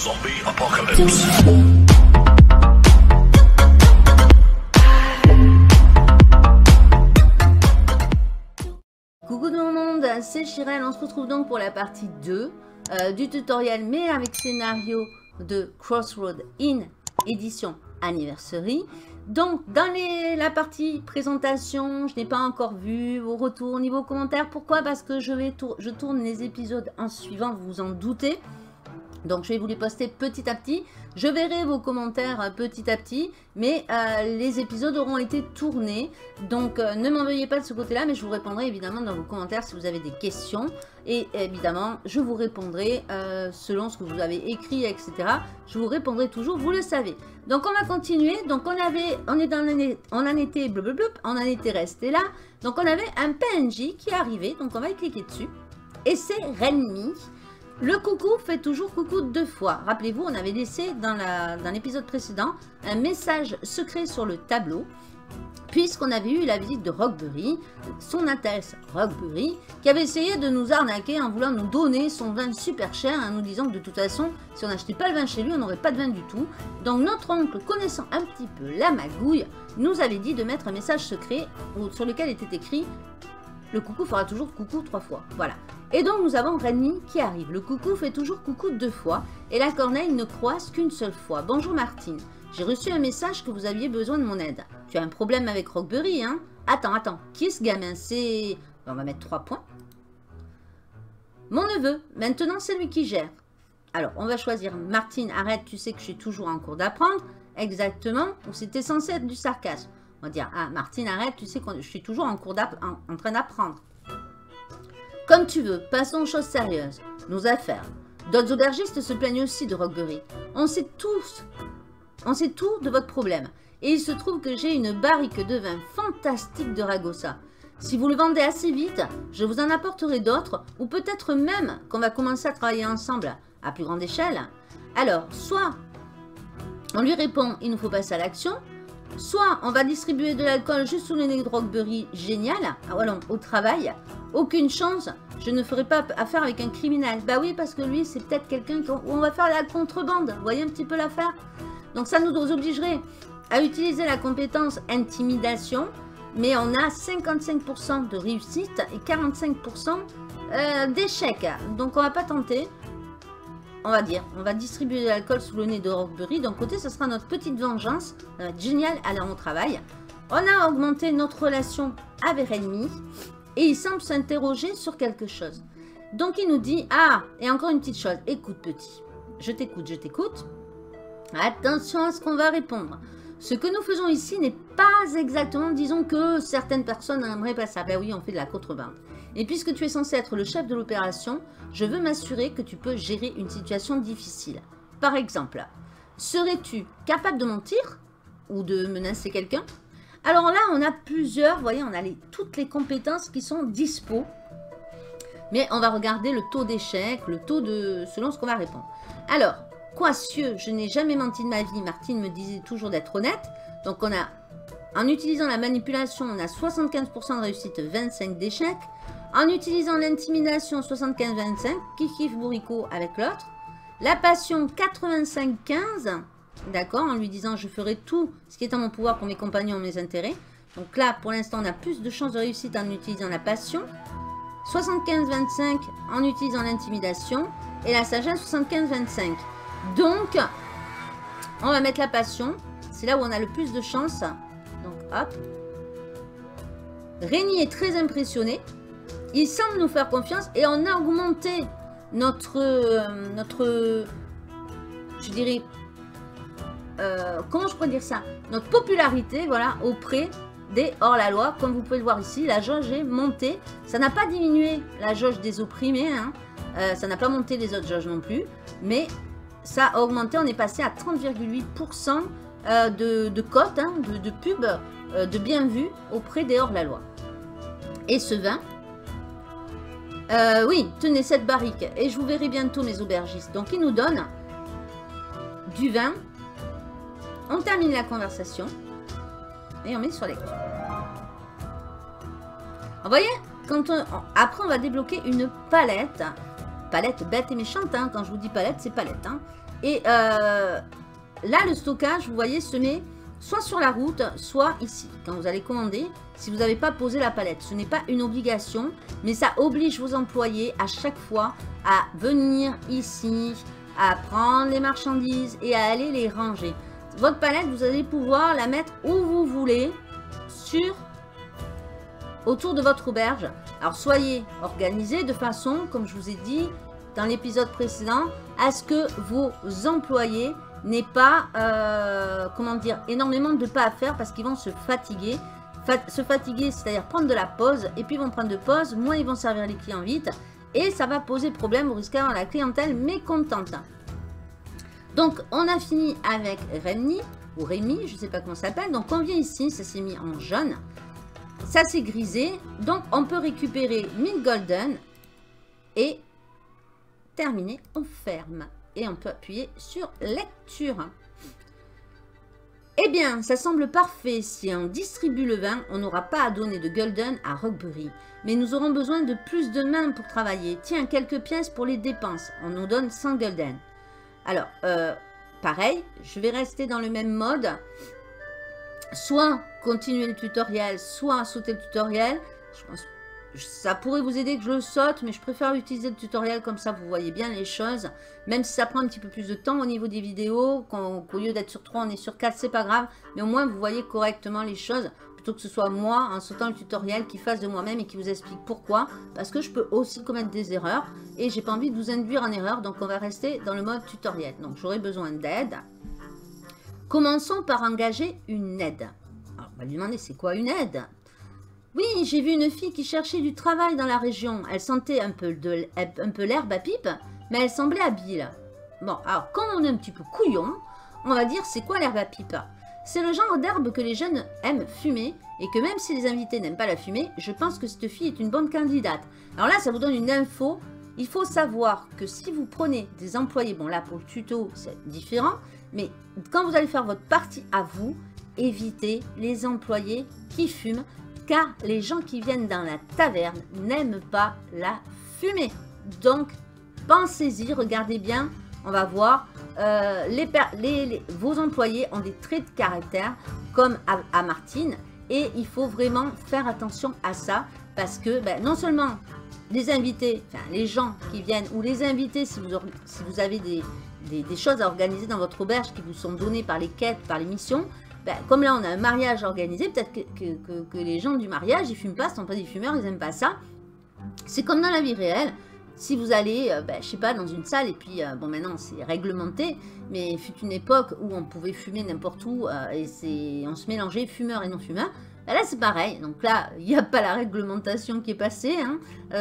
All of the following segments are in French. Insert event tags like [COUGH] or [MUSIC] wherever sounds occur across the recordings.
Zombie Apocalypse. Coucou tout le monde, c'est Chirel, on se retrouve donc pour la partie 2 euh, du tutoriel, mais avec scénario de Crossroad in édition Anniversary. Donc, dans la partie présentation, je n'ai pas encore vu vos retours niveau commentaires. Pourquoi? Parce que je, je tourne les épisodes en suivant, vous vous en doutez. Donc, je vais vous les poster petit à petit. Je verrai vos commentaires euh, petit à petit, mais euh, les épisodes auront été tournés. Donc, euh, ne m'en veuillez pas de ce côté-là, mais je vous répondrai évidemment dans vos commentaires si vous avez des questions. Et évidemment, je vous répondrai selon ce que vous avez écrit, etc. Je vous répondrai toujours, vous le savez. Donc, on va continuer. Donc, on avait, on en était, on en était resté là. Donc, on avait un PNJ qui est arrivé. Donc, on va cliquer dessus. Et c'est Renmi. Le coucou fait toujours coucou deux fois. Rappelez-vous, on avait laissé dans l'épisode précédent un message secret sur le tableau, puisqu'on avait eu la visite de Rockbury, son Altesse Rockbury, qui avait essayé de nous arnaquer en voulant nous donner son vin super cher, en nous disant que de toute façon, si on n'achetait pas le vin chez lui, on n'aurait pas de vin du tout. Donc notre oncle, connaissant un petit peu la magouille, nous avait dit de mettre un message secret sur lequel était écrit le coucou fera toujours coucou trois fois. Voilà. Et donc nous avons Renny qui arrive. Le coucou fait toujours coucou deux fois et la corneille ne croise qu'une seule fois. Bonjour Martine. J'ai reçu un message que vous aviez besoin de mon aide. Tu as un problème avec Rockbury, hein? Attends, attends. Qui est ce gamin? C'est... On va mettre trois points. Mon neveu. Maintenant, c'est lui qui gère. Alors, on va choisir Martine, arrête, tu sais que je suis toujours en cours d'apprendre. Exactement. Ou c'était censé être du sarcasme. On va dire, ah, Martine, arrête, tu sais que je suis toujours en cours en, en train d'apprendre. Comme tu veux, passons aux choses sérieuses. Nos affaires. D'autres aubergistes se plaignent aussi de Rockbury. On sait tous, on sait tout de votre problème. Et il se trouve que j'ai une barrique de vin fantastique de Ragosa. Si vous le vendez assez vite, je vous en apporterai d'autres, ou peut-être même qu'on va commencer à travailler ensemble à plus grande échelle. Alors, soit on lui répond, il nous faut passer à l'action, soit on va distribuer de l'alcool juste sous le nez de génial, ah au travail, aucune chance, je ne ferai pas affaire avec un criminel. Bah oui, parce que lui, c'est peut-être quelqu'un où on va faire la contrebande, vous voyez un petit peu l'affaire? Donc ça nous obligerait à utiliser la compétence intimidation, mais on a 55% de réussite et 45% euh, d'échec. Donc on va pas tenter. On va dire, on va distribuer de l'alcool sous le nez de Rockbury. D'un côté, ce sera notre petite vengeance. Être génial, alors on travaille. On a augmenté notre relation avec l'ennemi et il semble s'interroger sur quelque chose. Donc il nous dit, ah, et encore une petite chose, écoute petit, je t'écoute, je t'écoute. Attention à ce qu'on va répondre. Ce que nous faisons ici n'est pas exactement, disons que certaines personnes aimeraient pas ça. Ben oui, on fait de la contrebande. Et puisque tu es censé être le chef de l'opération, je veux m'assurer que tu peux gérer une situation difficile. Par exemple, serais-tu capable de mentir ou de menacer quelqu'un? Alors là, on a plusieurs, vous voyez, on a toutes les compétences qui sont dispo. Mais on va regarder le taux d'échec, le taux de... selon ce qu'on va répondre. Alors, quoi cieux, je n'ai jamais menti de ma vie. Martine me disait toujours d'être honnête. Donc on a, en utilisant la manipulation, on a 75% de réussite, 25% d'échec. En utilisant l'intimidation, 75-25, kiff kiff bourricot avec l'autre. La passion, 85-15, d'accord, en lui disant je ferai tout ce qui est en mon pouvoir pour mes compagnons mes intérêts. Donc là, pour l'instant, on a plus de chances de réussite en utilisant la passion. 75-25 en utilisant l'intimidation. Et la sagesse, 75-25. Donc, on va mettre la passion. C'est là où on a le plus de chance. Donc, hop. Rémi est très impressionné. Il semble nous faire confiance et on a augmenté notre, euh, notre, je dirais, euh, comment je pourrais dire ça, notre popularité, voilà, auprès des hors-la-loi. Comme vous pouvez le voir ici, la jauge est montée. Ça n'a pas diminué la jauge des opprimés, hein. Euh, ça n'a pas monté les autres jauges non plus, mais ça a augmenté. On est passé à 30,8% euh, de, de cote, hein, de, de pub, de bien vu auprès des hors-la-loi. Et ce vin, euh, oui, tenez cette barrique. Et je vous verrai bientôt, mes aubergistes. Donc, il nous donne du vin. On termine la conversation. Et on met sur lecture. Vous voyez Après, on va débloquer une palette palette bête et méchante. hein. Quand je vous dis palette, c'est palette. hein. Et euh, là, le stockage, vous voyez, se met soit sur la route, soit ici. Quand vous allez commander, si vous n'avez pas posé la palette, ce n'est pas une obligation, mais ça oblige vos employés à chaque fois à venir ici, à prendre les marchandises et à aller les ranger. Votre palette, vous allez pouvoir la mettre où vous voulez, sur autour de votre auberge. Alors soyez organisés de façon, comme je vous ai dit dans l'épisode précédent, à ce que vos employés n'aient pas, euh, comment dire, énormément de pas à faire parce qu'ils vont se fatiguer. Fa- se fatiguer, c'est-à-dire prendre de la pause, et puis ils vont prendre de pause, moins ils vont servir les clients vite, et ça va poser problème, vous risquez d'avoir la clientèle mécontente. Donc on a fini avec Rémi, ou Rémi, je ne sais pas comment ça s'appelle, donc on vient ici, ça s'est mis en jaune, ça s'est grisé, donc on peut récupérer 1000 golden, et terminer, on ferme. Et on peut appuyer sur lecture. Eh bien, ça semble parfait. Si on distribue le vin, on n'aura pas à donner de golden à Rockbury. Mais nous aurons besoin de plus de mains pour travailler. Tiens, quelques pièces pour les dépenses. On nous donne 100 golden. Alors, euh, pareil, je vais rester dans le même mode. Soit continuer le tutoriel, soit sauter le tutoriel. Je pense ça pourrait vous aider que je le saute, mais je préfère utiliser le tutoriel comme ça, vous voyez bien les choses. Même si ça prend un petit peu plus de temps au niveau des vidéos, qu'au lieu d'être sur 3, on est sur 4, c'est pas grave. Mais au moins, vous voyez correctement les choses, plutôt que ce soit moi, en sautant le tutoriel, qui fasse de moi-même et qui vous explique pourquoi. Parce que je peux aussi commettre des erreurs, et j'ai pas envie de vous induire en erreur, donc on va rester dans le mode tutoriel. Donc j'aurai besoin d'aide. Commençons par engager une aide. Alors, on va lui demander c'est quoi une aide? Oui, j'ai vu une fille qui cherchait du travail dans la région. Elle sentait un peu, l'herbe à pipe, mais elle semblait habile. Bon, alors, comme on est un petit peu couillon, on va dire c'est quoi l'herbe à pipe? C'est le genre d'herbe que les jeunes aiment fumer, et que même si les invités n'aiment pas la fumer, je pense que cette fille est une bonne candidate. Alors là, ça vous donne une info. Il faut savoir que si vous prenez des employés, bon là pour le tuto c'est différent, mais quand vous allez faire votre partie à vous, évitez les employés qui fument car les gens qui viennent dans la taverne n'aiment pas la fumée. Donc, pensez-y, regardez bien, on va voir. Euh, vos employés ont des traits de caractère comme à, Martine et il faut vraiment faire attention à ça parce que ben, non seulement les invités, enfin les gens qui viennent ou les invités si vous, avez des choses à organiser dans votre auberge qui vous sont données par les quêtes, par les missions, ben, comme là on a un mariage organisé, peut-être que, les gens du mariage, ils fument pas, sont pas des fumeurs, ils aiment pas ça. C'est comme dans la vie réelle. Si vous allez, euh, ben, je sais pas, dans une salle, et puis, euh, bon maintenant c'est réglementé, mais fut une époque où on pouvait fumer n'importe où, euh, et on se mélangeait fumeurs et non fumeurs. Ben là c'est pareil, donc là il n'y a pas la réglementation qui est passée hein,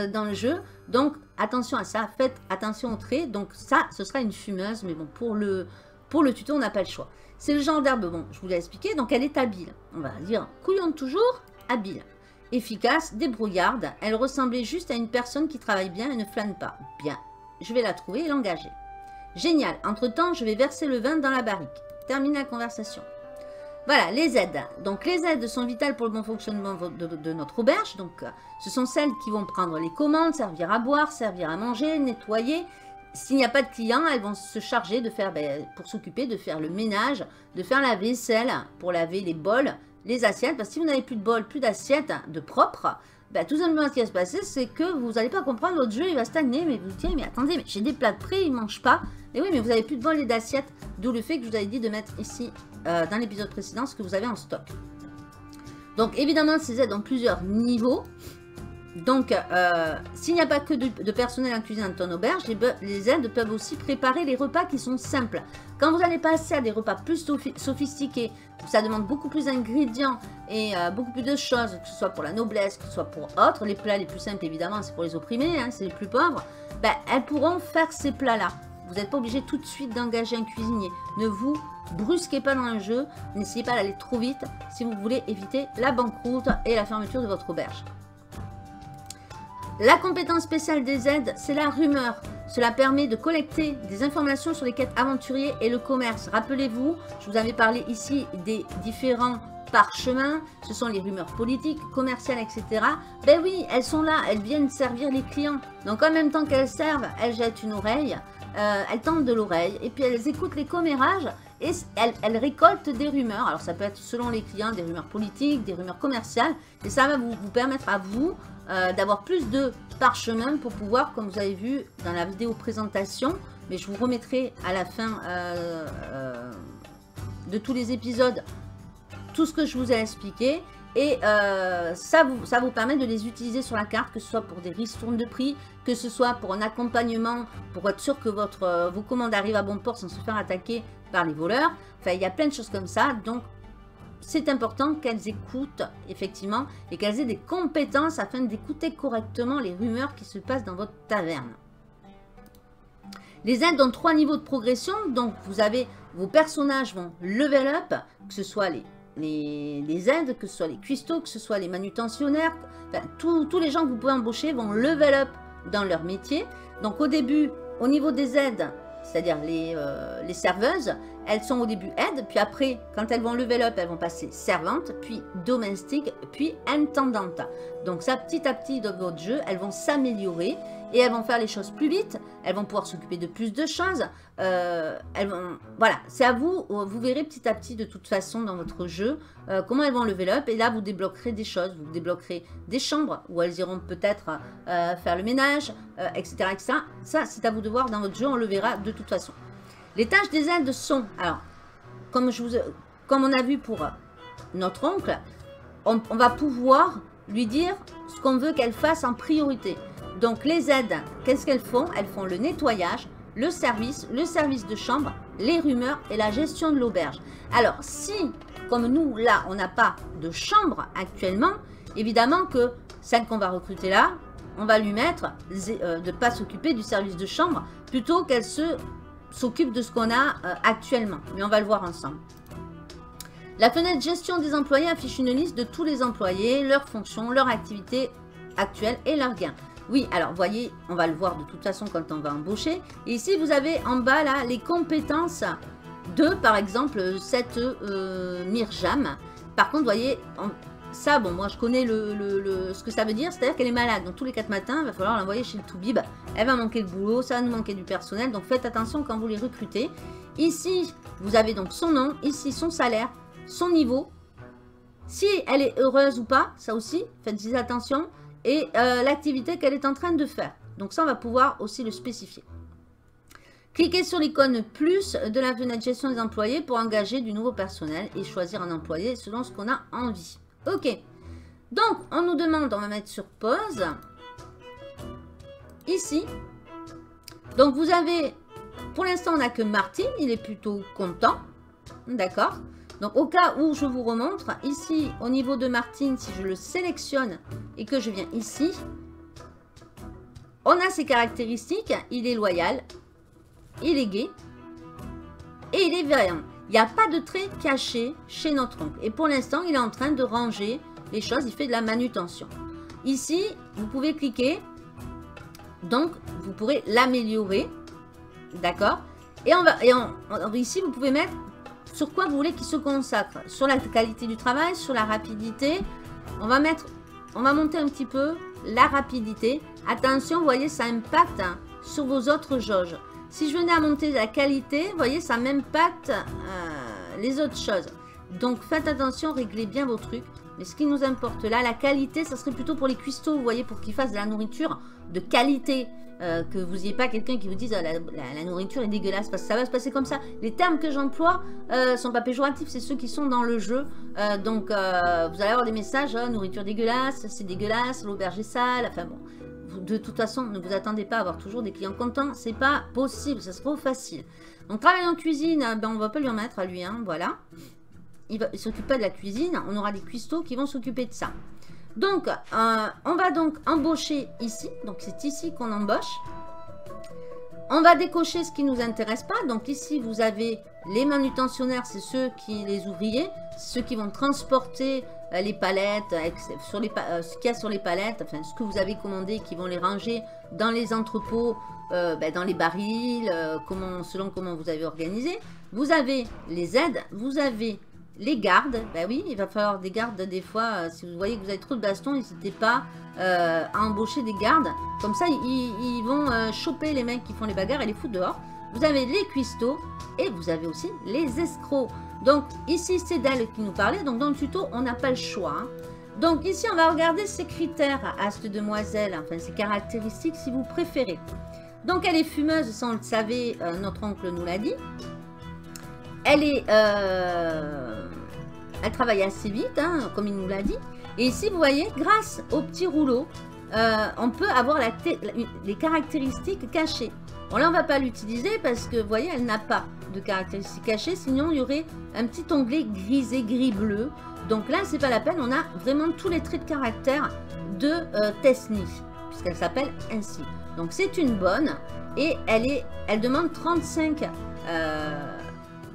dans le jeu, donc attention à ça, faites attention au trait, donc ça ce sera une fumeuse, mais bon pour le, pour le tuto on n'a pas le choix. C'est le genre d'herbe, bon, je vous l'ai expliqué, donc elle est habile. On va dire couillon toujours, habile. Efficace, débrouillarde, elle ressemblait juste à une personne qui travaille bien et ne flâne pas. Bien, je vais la trouver et l'engager. Génial, entre-temps, je vais verser le vin dans la barrique. Termine la conversation. Voilà, les aides. Donc les aides sont vitales pour le bon fonctionnement de, de, de notre auberge. Donc ce sont celles qui vont prendre les commandes, servir à boire, servir à manger, nettoyer, s'il n'y a pas de clients, elles vont se charger de faire, ben, pour s'occuper de faire le ménage, de faire la vaisselle, pour laver les bols, les assiettes. Parce que si vous n'avez plus de bols, plus d'assiettes de propre, ben, tout simplement ce qui va se passer, c'est que vous n'allez pas comprendre, votre jeu il va stagner, mais vous dites, mais attendez, mais j'ai des plats de prêt, ils ne mangent pas. Et oui, mais vous n'avez plus de bols et d'assiettes, d'où le fait que je vous avais dit de mettre ici, euh, dans l'épisode précédent, ce que vous avez en stock. Donc évidemment, ces aides ont plusieurs niveaux. Donc, euh, s'il n'y a pas que de, personnel en cuisine dans ton auberge, les, les, aides peuvent aussi préparer les repas qui sont simples. Quand vous allez passer à des repas plus sophistiqués, ça demande beaucoup plus d'ingrédients et euh, beaucoup plus de choses, que ce soit pour la noblesse, que ce soit pour autres. Les plats les plus simples, évidemment, c'est pour les opprimés, hein, c'est les plus pauvres. Ben, elles pourront faire ces plats-là. Vous n'êtes pas obligé tout de suite d'engager un cuisinier. Ne vous brusquez pas dans le jeu, n'essayez pas d'aller trop vite si vous voulez éviter la banqueroute et la fermeture de votre auberge. La compétence spéciale des aides, c'est la rumeur. Cela permet de collecter des informations sur les quêtes aventuriers et le commerce. Rappelez-vous, je vous avais parlé ici des différents parchemins, ce sont les rumeurs politiques, commerciales, etc. Ben oui, elles sont là, elles viennent servir les clients. Donc en même temps qu'elles servent, elles jettent une oreille, euh, elles tendent de l'oreille, et puis elles écoutent les commérages, et elles, récoltent des rumeurs. Alors ça peut être selon les clients des rumeurs politiques, des rumeurs commerciales, et ça va vous, permettre à vous euh, d'avoir plus de parchemins pour pouvoir, comme vous avez vu dans la vidéo présentation, mais je vous remettrai à la fin euh, de tous les épisodes tout ce que je vous ai expliqué. Et euh, ça, vous, permet de les utiliser sur la carte, que ce soit pour des ristournes de prix, que ce soit pour un accompagnement, pour être sûr que votre, euh, vos commandes arrivent à bon port sans se faire attaquer par les voleurs. Enfin, il y a plein de choses comme ça. Donc, c'est important qu'elles écoutent, effectivement, et qu'elles aient des compétences afin d'écouter correctement les rumeurs qui se passent dans votre taverne. Les aides ont trois niveaux de progression. Donc, vous avez vos personnages vont level up, que ce soit les les, aides, que ce soit les cuistots, que ce soit les manutentionnaires, tous les gens que vous pouvez embaucher vont level up dans leur métier. Donc au début, au niveau des aides, c'est-à-dire les, euh, les, serveuses, elles sont au début aides, puis après, quand elles vont level up, elles vont passer servante, puis domestique, puis intendante. Donc ça, petit à petit, dans votre jeu, elles vont s'améliorer et elles vont faire les choses plus vite, elles vont pouvoir s'occuper de plus de choses. Euh, elles vont, voilà, c'est à vous, vous verrez petit à petit de toute façon dans votre jeu euh, comment elles vont level up et là vous débloquerez des choses, vous débloquerez des chambres où elles iront peut-être euh, faire le ménage, etc., etc. Ça, c'est à vous de voir dans votre jeu, on le verra de toute façon. Les tâches des aides sont, alors, comme, je vous, comme on a vu pour notre oncle, on va pouvoir lui dire ce qu'on veut qu'elle fasse en priorité. Donc les aides, qu'est-ce qu'elles font? Elles font le nettoyage, le service, le service de chambre, les rumeurs et la gestion de l'auberge. Alors si, comme nous, là, on n'a pas de chambre actuellement, évidemment que celle qu'on va recruter là, on va lui mettre euh, de ne pas s'occuper du service de chambre, plutôt qu'elle se s'occupe de ce qu'on a euh, actuellement. Mais on va le voir ensemble. La fenêtre gestion des employés affiche une liste de tous les employés, leurs fonctions, leurs activités actuelles et leurs gains. Oui, alors, voyez, on va le voir de toute façon quand on va embaucher. Ici, vous avez en bas, là, les compétences de, par exemple, cette euh, Mirjam. Par contre, voyez, ça, bon, moi, je connais le, ce que ça veut dire. C'est-à-dire qu'elle est malade. Donc, tous les quatre matins, il va falloir l'envoyer chez le Toubib. Elle va manquer de boulot, ça va nous manquer du personnel. Donc, faites attention quand vous les recrutez. Ici, vous avez donc son nom. Ici, son salaire, son niveau. Si elle est heureuse ou pas, ça aussi, faites attention et euh, l'activité qu'elle est en train de faire. Donc ça, on va pouvoir aussi le spécifier. Cliquez sur l'icône plus de la fenêtre gestion des employés pour engager du nouveau personnel et choisir un employé selon ce qu'on a envie. Ok. Donc, on nous demande, on va mettre sur pause. Ici. Donc, vous avez, pour l'instant, on n'a que Martin. Il est plutôt content. D'accord? Donc au cas où je vous remontre, ici au niveau de Martine, si je le sélectionne et que je viens ici, on a ses caractéristiques. Il est loyal, il est gay et il est vaillant. Il n'y a pas de trait caché chez notre oncle. Et pour l'instant, il est en train de ranger les choses. Il fait de la manutention. Ici, vous pouvez cliquer. Donc, vous pourrez l'améliorer. D'accord? Et, on va, et ici, vous pouvez mettre sur quoi vous voulez qu'il se consacre Sur la qualité du travail, sur la rapidité. On va mettre, on va monter un petit peu la rapidité. Attention, vous voyez, ça impacte sur vos autres jauges. Si je venais à monter la qualité, vous voyez, ça m'impacte euh, les autres choses. Donc faites attention, réglez bien vos trucs. Mais ce qui nous importe là, la qualité, ça serait plutôt pour les cuistots, vous voyez, pour qu'ils fassent de la nourriture de qualité. Euh, que vous n'ayez pas quelqu'un qui vous dise ah, la, nourriture est dégueulasse parce que ça va se passer comme ça. Les termes que j'emploie euh, sont pas péjoratifs, c'est ceux qui sont dans le jeu. Euh, donc euh, vous allez avoir des messages hein, nourriture dégueulasse, c'est dégueulasse, l'auberge est sale. Enfin bon, de toute façon, ne vous attendez pas à avoir toujours des clients contents, c'est pas possible, ça sera trop facile. Donc travail en cuisine, ben, on va pas lui en mettre à lui, hein, voilà. Il ne s'occupe pas de la cuisine, on aura des cuistots qui vont s'occuper de ça. Donc, euh, on va donc embaucher ici. Donc, c'est ici qu'on embauche. On va décocher ce qui ne nous intéresse pas. Donc, ici, vous avez les manutentionnaires, c'est ceux qui, les ouvriers, ceux qui vont transporter les palettes, sur les, euh, ce qu'il y a sur les palettes, enfin, ce que vous avez commandé, qui vont les ranger dans les entrepôts, ben, dans les barils, comment, selon comment vous avez organisé. Vous avez les aides, vous avez les gardes. Ben oui, il va falloir des gardes des fois. euh, si vous voyez que vous avez trop de bastons, n'hésitez pas euh, à embaucher des gardes. Comme ça, ils, ils vont euh, choper les mecs qui font les bagarres et les foutre dehors. Vous avez les cuistots et vous avez aussi les escrocs. Donc ici, c'est d'elle qui nous parlait. Donc dans le tuto, on n'a pas le choix. hein. Donc ici, on va regarder ses critères à cette demoiselle, enfin ses caractéristiques si vous préférez. Donc elle est fumeuse, ça on le savait, euh, notre oncle nous l'a dit. Elle est... euh, elle travaille assez vite, hein, comme il nous l'a dit. Et ici, vous voyez, grâce au petit rouleau, euh, on peut avoir les caractéristiques cachées. Bon, là, on va pas l'utiliser parce que, vous voyez, elle n'a pas de caractéristiques cachées. Sinon, il y aurait un petit onglet grisé, gris-bleu. Donc là, c'est pas la peine. On a vraiment tous les traits de caractère de euh, Tesni, puisqu'elle s'appelle ainsi. Donc, c'est une bonne. Et elle, est, elle demande 35, euh,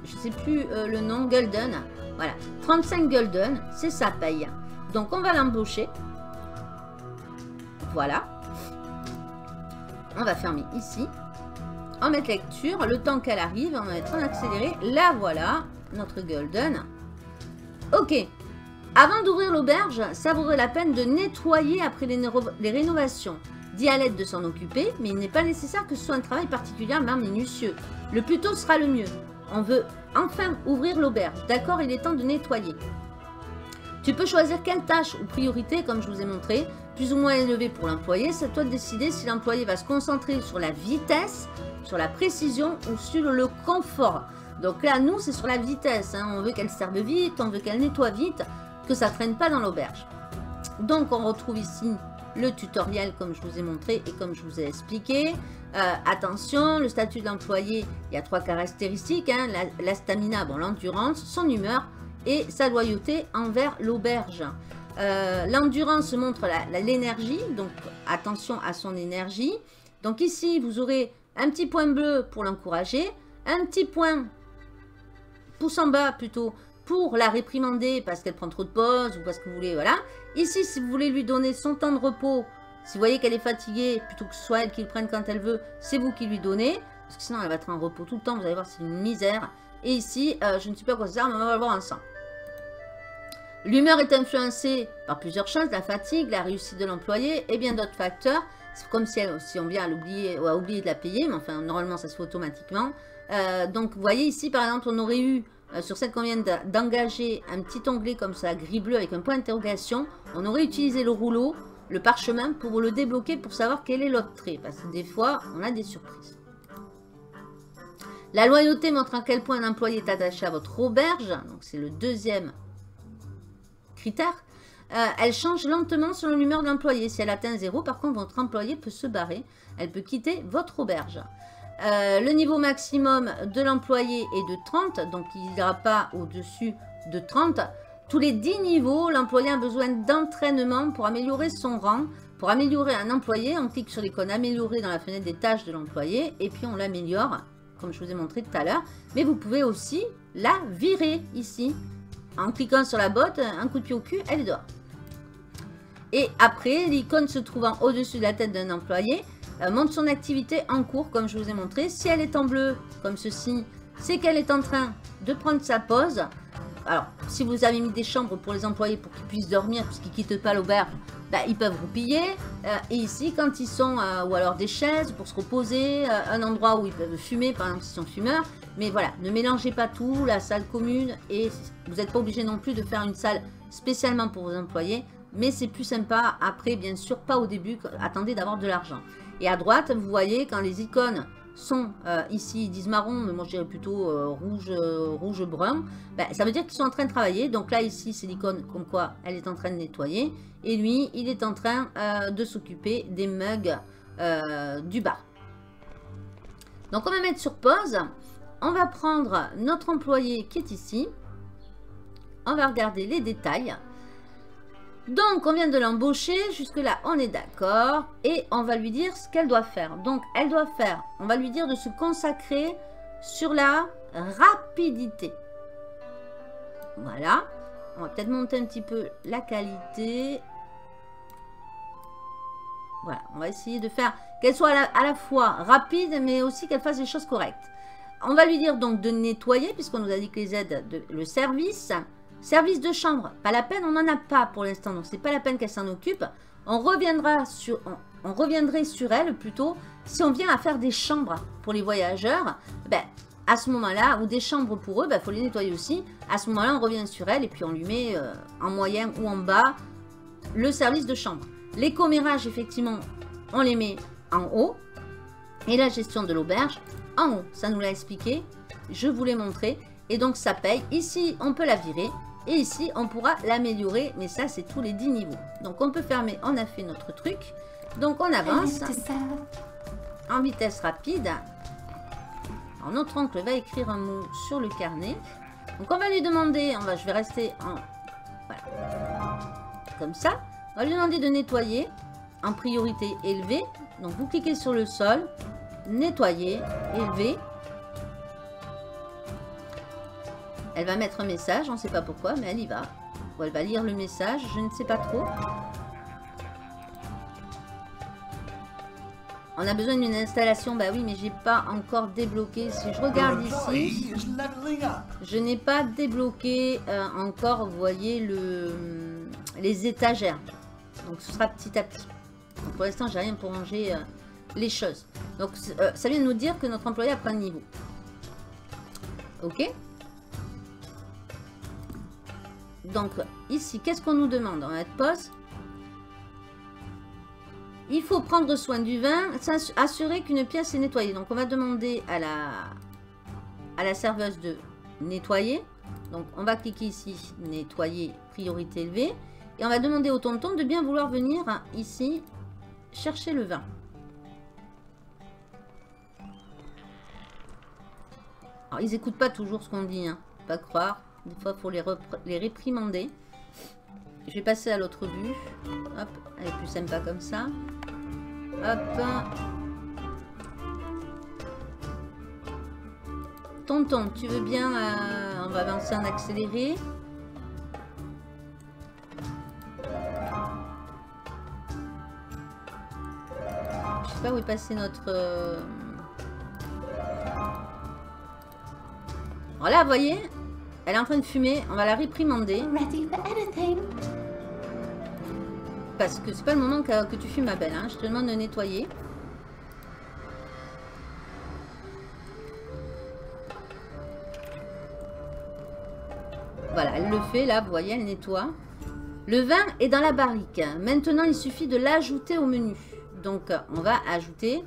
je sais plus euh, le nom, Golden. Voilà, 35 Golden, c'est sa paye. Donc, on va l'embaucher. Voilà. On va fermer ici. Va mettre lecture. Le temps qu'elle arrive, on va mettre en accéléré. La voilà, notre Golden. Ok. Avant d'ouvrir l'auberge, ça vaudrait la peine de nettoyer après les rénovations. Dit à l'aide de s'en occuper, mais il n'est pas nécessaire que ce soit un travail particulièrement minutieux. Le plus tôt sera le mieux. On veut enfin ouvrir l'auberge. D'accord, il est temps de nettoyer. Tu peux choisir quelle tâche ou priorité, comme je vous ai montré, plus ou moins élevée pour l'employé. C'est à toi de décider si l'employé va se concentrer sur la vitesse, sur la précision ou sur le confort. Donc là, nous, c'est sur la vitesse. hein. On veut qu'elle serve vite, on veut qu'elle nettoie vite, que ça traîne pas dans l'auberge. Donc, on retrouve ici le tutoriel comme je vous ai montré et comme je vous ai expliqué. Euh, attention, le statut de l'employé, il y a trois caractéristiques. hein. la, la stamina, bon, l'endurance, son humeur et sa loyauté envers l'auberge. Euh, L'endurance montre l'énergie, donc attention à son énergie. Donc ici, vous aurez un petit point bleu pour l'encourager, un petit point pouce en bas plutôt pour la réprimander parce qu'elle prend trop de pauses ou parce que vous voulez, voilà. Ici, si vous voulez lui donner son temps de repos, si vous voyez qu'elle est fatiguée, plutôt que soit elle qui le prenne quand elle veut, c'est vous qui lui donnez. Parce que sinon, elle va être en repos tout le temps, vous allez voir, c'est une misère. Et ici, euh, je ne sais pas quoi ça sert, mais on va le voir ensemble. L'humeur est influencée par plusieurs choses, la fatigue, la réussite de l'employé et bien d'autres facteurs. C'est comme si, on vient à l'oublier ou à oublier de la payer, mais enfin, normalement, ça se fait automatiquement. Euh, donc, vous voyez ici, par exemple, on aurait eu, euh, sur celle qu'on vient d'engager, un petit onglet comme ça, gris bleu avec un point d'interrogation. On aurait utilisé le rouleau, le parchemin, pour le débloquer, pour savoir quel est l'autre trait. Parce que des fois, on a des surprises. La loyauté montre à quel point un employé est attaché à votre auberge. Donc, c'est le deuxième Euh, elle change lentement selon l'humeur de l'employé. Si elle atteint 0, par contre, votre employé peut se barrer. Elle peut quitter votre auberge. Euh, le niveau maximum de l'employé est de 30, donc il n'ira pas au-dessus de 30. Tous les 10 niveaux, l'employé a besoin d'entraînement pour améliorer son rang. Pour améliorer un employé, on clique sur l'icône améliorer dans la fenêtre des tâches de l'employé et puis on l'améliore, comme je vous ai montré tout à l'heure. Mais vous pouvez aussi la virer ici. En cliquant sur la botte, un coup de pied au cul, elle dehors. Et après, l'icône se trouvant au-dessus de la tête d'un employé montre son activité en cours, comme je vous ai montré. Si elle est en bleu, comme ceci, c'est qu'elle est en train de prendre sa pause. Alors, si vous avez mis des chambres pour les employés pour qu'ils puissent dormir, puisqu'ils ne quittent pas l'auberge, bah, ils peuvent roupiller. Euh, et ici, quand ils sont, euh, ou alors des chaises pour se reposer, euh, un endroit où ils peuvent fumer, par exemple s'ils sont fumeurs. Mais voilà, ne mélangez pas tout, la salle commune, et vous n'êtes pas obligé non plus de faire une salle spécialement pour vos employés. Mais c'est plus sympa après, bien sûr, pas au début, attendez d'avoir de l'argent. Et à droite, vous voyez, quand les icônes sont euh, ici, ils disent marron, mais moi je dirais plutôt euh, rouge, euh, rouge brun, ben, ça veut dire qu'ils sont en train de travailler. Donc là, ici, c'est l'icône comme quoi elle est en train de nettoyer. Et lui, il est en train de s'occuper des mugs du bar. Donc on va mettre sur pause. On va prendre notre employé qui est ici. On va regarder les détails. Donc, on vient de l'embaucher. Jusque-là, on est d'accord. Et on va lui dire ce qu'elle doit faire. Donc, elle doit faire, on va lui dire de se consacrer sur la rapidité. Voilà. On va peut-être monter un petit peu la qualité. Voilà, on va essayer de faire qu'elle soit à la, fois rapide, mais aussi qu'elle fasse des choses correctes. On va lui dire donc de nettoyer, puisqu'on nous a dit que les aides, de, le service, service de chambre, pas la peine, on n'en a pas pour l'instant, donc c'est pas la peine qu'elle s'en occupe. On reviendra sur, reviendrait sur elle plutôt si on vient à faire des chambres pour les voyageurs. Ben, à ce moment-là, ou des chambres pour eux, il ben, faut les nettoyer aussi. À ce moment-là, on revient sur elle et puis on lui met euh, en moyen ou en bas le service de chambre. Les commérages, effectivement, on les met en haut. Et la gestion de l'auberge, en haut. Ça nous l'a expliqué. Je vous l'ai montré. Et donc, ça paye. Ici, on peut la virer. Et ici, on pourra l'améliorer. Mais ça, c'est tous les 10 niveaux. Donc, on peut fermer. On a fait notre truc. Donc, on avance. En vitesse rapide. Alors, notre oncle va écrire un mot sur le carnet. Donc, on va lui demander... On va, je vais rester en... Voilà. Comme ça. On va lui demander de nettoyer en priorité élevée. Donc, vous cliquez sur le sol nettoyer, élever. Elle va mettre un message, on ne sait pas pourquoi, mais elle y va. Ou elle va lire le message, je ne sais pas trop. On a besoin d'une installation, bah oui, mais j'ai pas encore débloqué. Si je regarde ici, je n'ai pas débloqué euh, encore, vous voyez, le, les étagères. Donc ce sera petit à petit. pour l'instant, j'ai rien pour ranger euh, les choses. Donc, euh, ça vient de nous dire que notre employé a pris un niveau. Ok Donc, ici, qu'est-ce qu'on nous demande On va mettre pause. Il faut prendre soin du vin, assurer qu'une pièce est nettoyée. Donc, on va demander à la, à la serveuse de nettoyer. Donc, on va cliquer ici, nettoyer, priorité élevée. Et on va demander au tonton de bien vouloir venir ici chercher le vin. Ils n'écoutent pas toujours ce qu'on dit, hein. Pas croire. Des fois, il faut les, réprimander. Je vais passer à l'autre but. Hop, elle est plus sympa comme ça. Hop. Tonton, tu veux bien... Euh, on va avancer en accéléré. Je sais pas où est passé notre... Euh, Voilà, vous voyez Elle est en train de fumer. On va la réprimander. Parce que c'est pas le moment que, tu fumes, ma belle. Hein. Je te demande de nettoyer. Voilà, elle le fait là, vous voyez, elle nettoie. Le vin est dans la barrique. Maintenant, il suffit de l'ajouter au menu. Donc, on va ajouter.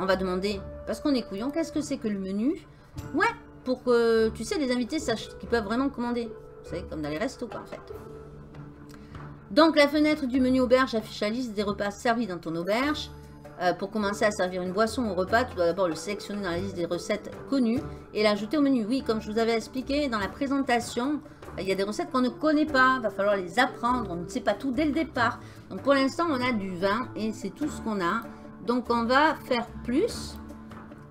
On va demander, parce qu'on est couillon, qu'est-ce que c'est que le menu? Ouais, pour que, tu sais, les invités sachent qu'ils peuvent vraiment commander. Savez, comme dans les restos, quoi, en fait. Donc, la fenêtre du menu auberge affiche la liste des repas servis dans ton auberge. Euh, pour commencer à servir une boisson au repas, tu dois d'abord le sélectionner dans la liste des recettes connues et l'ajouter au menu. Oui, comme je vous avais expliqué dans la présentation, euh, il y a des recettes qu'on ne connaît pas, il va falloir les apprendre, on ne sait pas tout dès le départ. Donc pour l'instant, on a du vin et c'est tout ce qu'on a. Donc on va faire plus.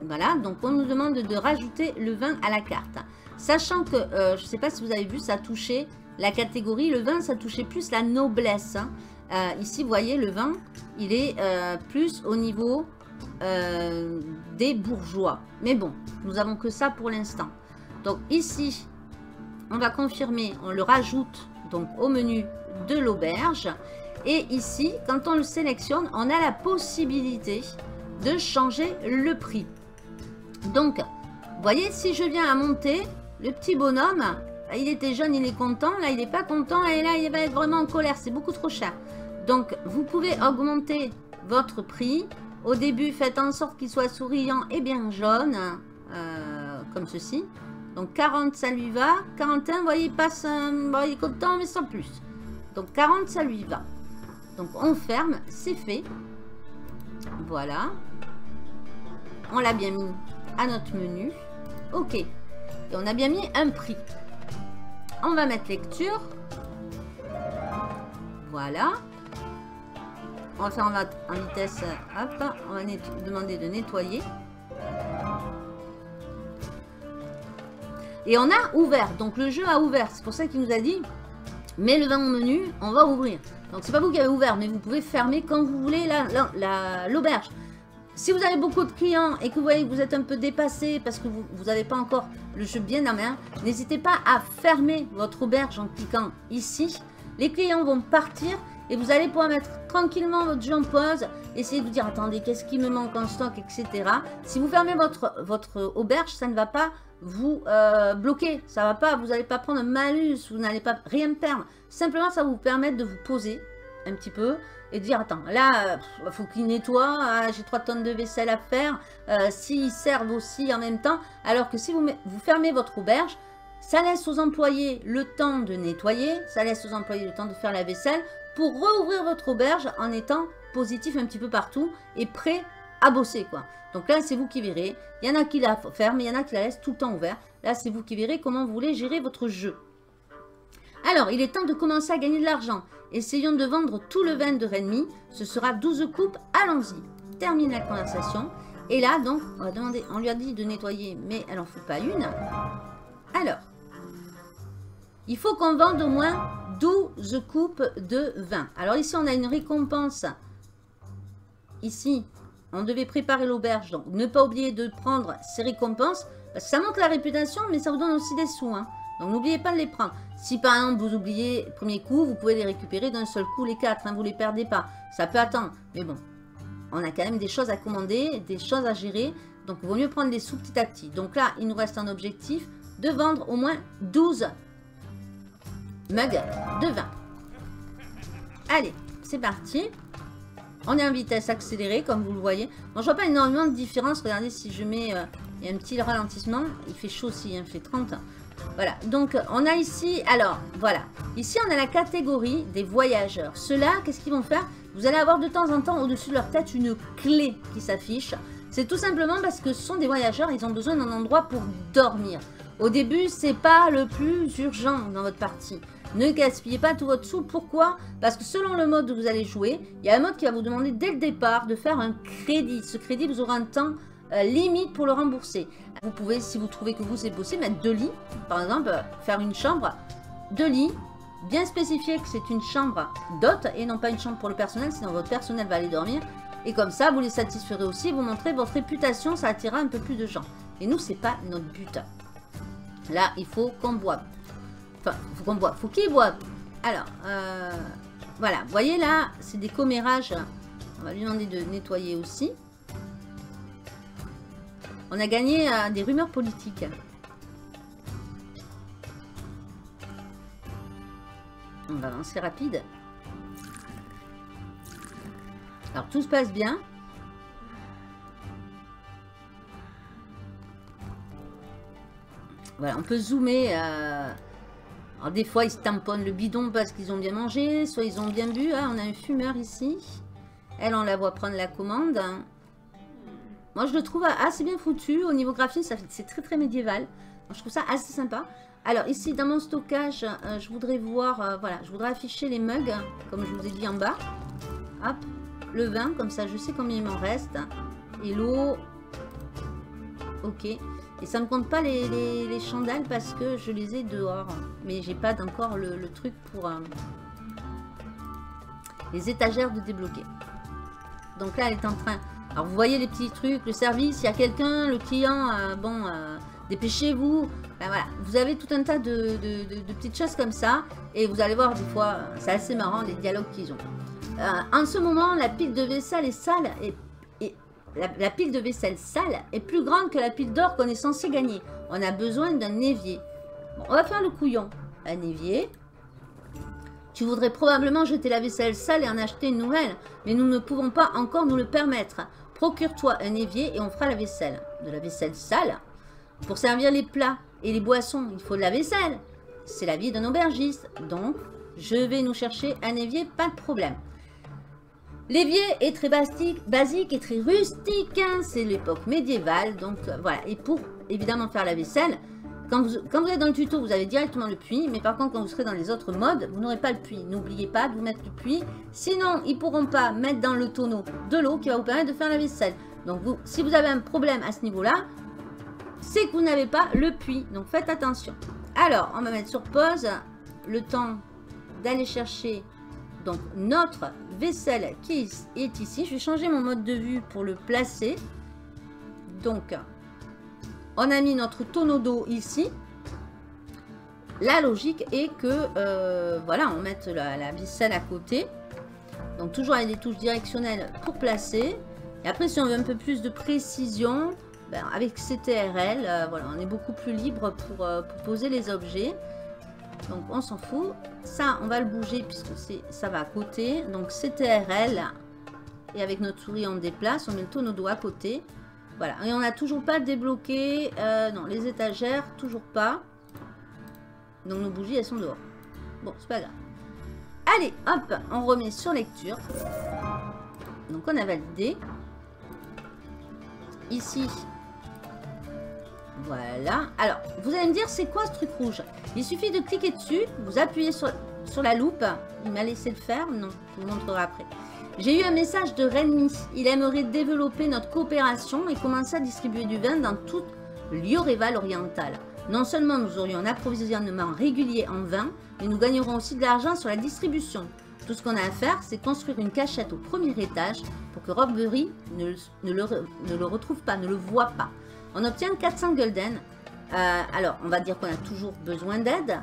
Voilà, donc on nous demande de rajouter le vin à la carte. Sachant que, euh, je ne sais pas si vous avez vu, ça touchait la catégorie, le vin, ça touchait plus la noblesse. Hein. Euh, ici, vous voyez, le vin, il est euh, plus au niveau des bourgeois. Mais bon, nous avons que ça pour l'instant. Donc ici, on va confirmer, on le rajoute donc au menu de l'auberge. Et ici, quand on le sélectionne, on a la possibilité de changer le prix. Donc, vous voyez, si je viens à monter, le petit bonhomme, il était jeune, il est content. Là, il n'est pas content. Et là, il va être vraiment en colère. C'est beaucoup trop cher. Donc, vous pouvez augmenter votre prix. Au début, faites en sorte qu'il soit souriant et bien jaune. Euh, comme ceci. Donc, 40, ça lui va. 41, vous voyez, il passe... bon, il est content, mais sans plus. Donc, 40, ça lui va. Donc, on ferme. C'est fait. Voilà. On l'a bien mis à notre menu. OK. Et on a bien mis un prix. On va mettre lecture. Voilà. On va faire en, vitesse. Hop. On va demander de nettoyer. Et on a ouvert. Donc le jeu a ouvert. C'est pour ça qu'il nous a dit, mets le vin au menu, on va ouvrir. Donc c'est pas vous qui avez ouvert, mais vous pouvez fermer quand vous voulez l'auberge. Si vous avez beaucoup de clients et que vous voyez que vous êtes un peu dépassé parce que vous n'avez pas encore le jeu bien en main, n'hésitez pas à fermer votre auberge en cliquant ici. Les clients vont partir et vous allez pouvoir mettre tranquillement votre jeu en pause, essayer de vous dire attendez qu'est-ce qui me manque en stock, etc. Si vous fermez votre, auberge, ça ne va pas vous euh, bloquer, ça va pas, vous n'allez pas prendre un malus, vous n'allez pas rien perdre. Simplement ça va vous permettre de vous poser un petit peu et dire attends là il faut qu'il nettoie ah, j'ai 3 tonnes de vaisselle à faire euh, s'ils servent aussi en même temps. Alors que si vous, fermez votre auberge ça laisse aux employés le temps de nettoyer ça laisse aux employés le temps de faire la vaisselle pour rouvrir votre auberge en étant positif un petit peu partout et prêt à bosser quoi. Donc là c'est vous qui verrez. Il y en a qui la ferment il y en a qui la laissent tout le temps ouvert là c'est vous qui verrez comment vous voulez gérer votre jeu. Alors, il est temps de commencer à gagner de l'argent. Essayons de vendre tout le vin de Renmi. Ce sera 12 coupes. Allons-y. Termine la conversation. Et là, donc, on va demander, on lui a dit de nettoyer, mais elle n'en faut pas une. Alors, il faut qu'on vende au moins 12 coupes de vin. Alors ici, on a une récompense. Ici, on devait préparer l'auberge. Donc, ne pas oublier de prendre ces récompenses. Ça monte la réputation, mais ça vous donne aussi des sous. Hein. Donc, n'oubliez pas de les prendre. Si par exemple vous oubliez le premier coup, vous pouvez les récupérer d'un seul coup les quatre. Hein, vous ne les perdez pas. Ça peut attendre. Mais bon, on a quand même des choses à commander, des choses à gérer. Donc il vaut mieux prendre les sous petit à petit. Donc là, il nous reste un objectif de vendre au moins 12 mugs de vin. Allez, c'est parti. On est en vitesse accélérée, comme vous le voyez. Bon, je vois pas énormément de différence. Regardez, si je mets euh, un petit ralentissement. Il fait chaud aussi, hein, il fait 30. Voilà, donc on a ici, alors voilà, ici on a la catégorie des voyageurs. Ceux-là, qu'est-ce qu'ils vont faire? Vous allez avoir de temps en temps au-dessus de leur tête une clé qui s'affiche. C'est tout simplement parce que ce sont des voyageurs, ils ont besoin d'un endroit pour dormir. Au début, c'est pas le plus urgent dans votre partie. Ne gaspillez pas tout votre sou. Pourquoi? Parce que selon le mode où vous allez jouer, il y a un mode qui va vous demander dès le départ de faire un crédit. Ce crédit, vous aurez un temps euh, limite pour le rembourser. Vous pouvez, si vous trouvez que vous c'est possible, mettre deux lits. Par exemple, faire une chambre, deux lits, bien spécifier que c'est une chambre d'hôte et non pas une chambre pour le personnel, sinon votre personnel va aller dormir. Et comme ça, vous les satisferez aussi, vous montrez votre réputation, ça attirera un peu plus de gens. Et nous, c'est pas notre but. Là, il faut qu'on boive. Enfin, faut qu'on boive. faut qu'il boive. Alors, euh, voilà. Vous voyez là, c'est des commérages. On va lui demander de nettoyer aussi. On a gagné euh, des rumeurs politiques. On va lancer rapide. Alors tout se passe bien. Voilà, on peut zoomer. Euh, alors des fois, ils se tamponnent le bidon parce qu'ils ont bien mangé, soit ils ont bien bu. Ah, on a un fumeur ici. Elle, on la voit prendre la commande. Moi, je le trouve assez bien foutu. Au niveau graphique, c'est très très médiéval. je trouve ça assez sympa. Alors ici, dans mon stockage, euh, je voudrais voir, euh, voilà, je voudrais afficher les mugs, comme je vous ai dit en bas. Hop, le vin, comme ça, je sais combien il m'en reste. Et l'eau, ok. Et ça ne compte pas les, chandelles parce que je les ai dehors. Mais j'ai pas encore le, truc pour euh, les étagères de débloquer. Donc là, elle est en train alors vous voyez les petits trucs, le service, il y a quelqu'un, le client, euh, bon, euh, dépêchez-vous. Ben voilà, vous avez tout un tas de, petites choses comme ça. Et vous allez voir des fois, c'est assez marrant les dialogues qu'ils ont. Euh, en ce moment, la pile de vaisselle est sale la, pile de vaisselle sale est plus grande que la pile d'or qu'on est censé gagner. On a besoin d'un évier. on va faire le couillon. Un évier. Tu voudrais probablement jeter la vaisselle sale et en acheter une nouvelle, mais nous ne pouvons pas encore nous le permettre. Procure-toi un évier et on fera la vaisselle. De la vaisselle sale Pour servir les plats et les boissons, il faut de la vaisselle. C'est la vie d'un aubergiste. Donc, je vais nous chercher un évier, pas de problème. L'évier est très basique, et très rustique. Hein. C'est l'époque médiévale. Donc, euh, voilà. Et pour, évidemment, faire la vaisselle, quand vous, êtes dans le tuto, vous avez directement le puits. Mais par contre, quand vous serez dans les autres modes, vous n'aurez pas le puits. N'oubliez pas de vous mettre le puits. Sinon, ils ne pourront pas mettre dans le tonneau de l'eau qui va vous permettre de faire la vaisselle. Donc, vous, si vous avez un problème à ce niveau-là, c'est que vous n'avez pas le puits. Donc, faites attention. Alors, on va mettre sur pause le temps d'aller chercher donc notre vaisselle qui est ici. Je vais changer mon mode de vue pour le placer. Donc, on a mis notre tonneau d'eau ici. La logique est que, euh, voilà, on mette la, la à côté. Donc, toujours avec des touches directionnelles pour placer. Et après, si on veut un peu plus de précision, ben, avec CTRL, euh, on est beaucoup plus libre pour, euh, pour poser les objets. Donc, on s'en fout. Ça, on va le bouger puisque ça va à côté. Donc, CTRL. Et avec notre souris, on déplace. On met le tonneau d'eau à côté. Voilà. Et on n'a toujours pas débloqué... Euh, non, les étagères, toujours pas. Donc, nos bougies, elles sont dehors. Bon, c'est pas grave. Allez, hop, on remet sur lecture. Donc, on a validé. Ici, voilà. Alors, vous allez me dire, c'est quoi ce truc rouge? Il suffit de cliquer dessus, vous appuyez sur, sur la loupe. Il m'a laissé le faire Non, je vous montrerai après. J'ai eu un message de Renmi. Il aimerait développer notre coopération et commencer à distribuer du vin dans toute l'Ioréval oriental. Non seulement nous aurions un approvisionnement régulier en vin, mais nous gagnerons aussi de l'argent sur la distribution. Tout ce qu'on a à faire, c'est construire une cachette au premier étage pour que Robbery ne, ne, le, ne le retrouve pas, ne le voit pas. On obtient 400 gulden. Euh, alors, on va dire qu'on a toujours besoin d'aide.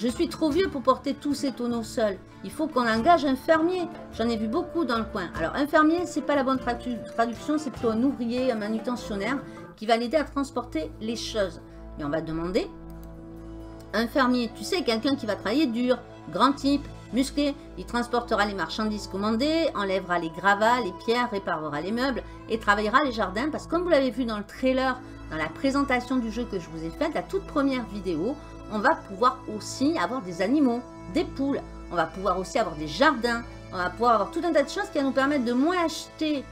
Je suis trop vieux pour porter tous ces tonneaux seuls. Il faut qu'on engage un fermier. J'en ai vu beaucoup dans le coin. Alors, un fermier, c'est pas la bonne traduction, c'est plutôt un ouvrier, un manutentionnaire qui va l'aider à transporter les choses. Et on va demander un fermier. Tu sais, quelqu'un qui va travailler dur, grand type, musclé. Il transportera les marchandises commandées, enlèvera les gravats, les pierres, réparera les meubles et travaillera les jardins. Parce que comme vous l'avez vu dans le trailer, dans la présentation du jeu que je vous ai faite, la toute première vidéo, on va pouvoir aussi avoir des animaux, des poules. On va pouvoir aussi avoir des jardins. On va pouvoir avoir tout un tas de choses qui vont nous permettre de moins acheter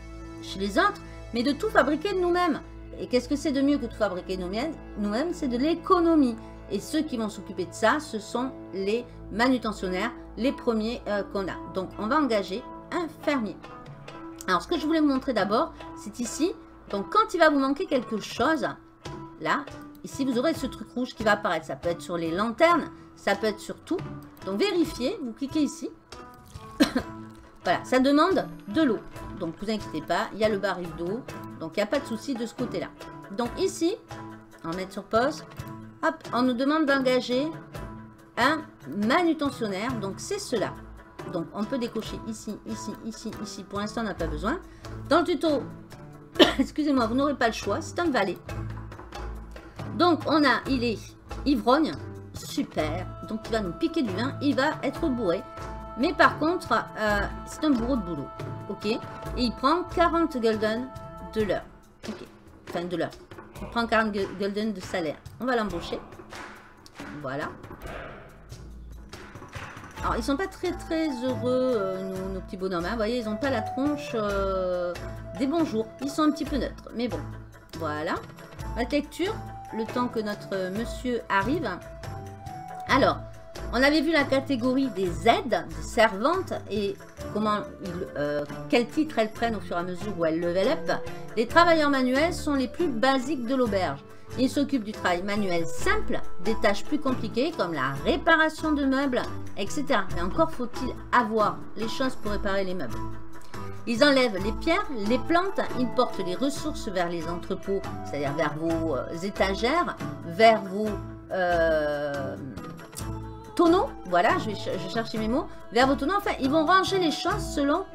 chez les autres, mais de tout fabriquer de nous-mêmes. Et qu'est-ce que c'est de mieux que tout fabriquer nous-mêmes C'est de l'économie. Et ceux qui vont s'occuper de ça, ce sont les manutentionnaires, les premiers euh, qu'on a. Donc, on va engager un fermier. Alors, ce que je voulais vous montrer d'abord, c'est ici. Donc, quand il va vous manquer quelque chose, là, ici, vous aurez ce truc rouge qui va apparaître. Ça peut être sur les lanternes, ça peut être sur tout. Donc, vérifiez, vous cliquez ici. [COUGHS] voilà, ça demande de l'eau. Donc, vous inquiétez pas, il y a le baril d'eau. Donc, il n'y a pas de souci de ce côté-là. Donc, ici, on va mettre sur pause. Hop, on nous demande d'engager un manutentionnaire. Donc, c'est cela. Donc, on peut décocher ici, ici, ici, ici. Pour l'instant, on n'a pas besoin. Dans le tuto, [COUGHS] excusez-moi, vous n'aurez pas le choix. C'est un valet. Donc, on a, il est ivrogne. Super. Donc, il va nous piquer du vin. Il va être bourré. Mais par contre, euh, c'est un bourreau de boulot. Ok. Et il prend 40 golden de l'heure. Ok. Enfin, de l'heure. Il prend 40 golden de salaire. On va l'embaucher. Voilà. Alors, ils sont pas très très heureux, euh, nos, petits bonhommes. Hein. Vous voyez, ils n'ont pas la tronche euh, des bons jours. Ils sont un petit peu neutres. Mais bon, voilà. La lecture, le temps que notre monsieur arrive. Alors, on avait vu la catégorie des aides, des servantes, et comment, euh, quel titre elles prennent au fur et à mesure où elles level up. Les travailleurs manuels sont les plus basiques de l'auberge. Ils s'occupent du travail manuel simple, des tâches plus compliquées comme la réparation de meubles, etc. Mais encore faut-il avoir les choses pour réparer les meubles. Ils enlèvent les pierres, les plantes, ils portent les ressources vers les entrepôts, c'est-à-dire vers vos euh, étagères, vers vos euh, tonneaux. Voilà, je vais chercher mes mots. Vers vos tonneaux, enfin, ils vont ranger les choses selon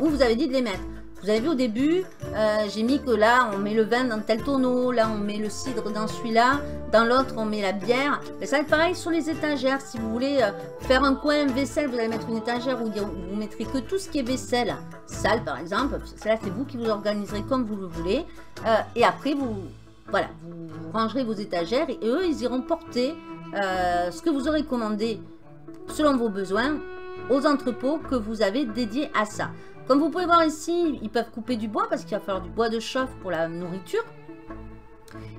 où vous avez dit de les mettre. Vous avez vu au début, euh, j'ai mis que là, on met le vin dans tel tonneau, là, on met le cidre dans celui-là, dans l'autre, on met la bière. Et ça va être pareil sur les étagères. Si vous voulez euh, faire un coin vaisselle, vous allez mettre une étagère où vous mettrez que tout ce qui est vaisselle, sale par exemple. Cela, c'est vous qui vous organiserez comme vous le voulez. Euh, et après, vous, voilà, vous rangerez vos étagères et eux, ils iront porter ce que vous aurez commandé selon vos besoins aux entrepôts que vous avez dédiés à ça. Comme vous pouvez voir ici, ils peuvent couper du bois parce qu'il va falloir du bois de chauffe pour la nourriture.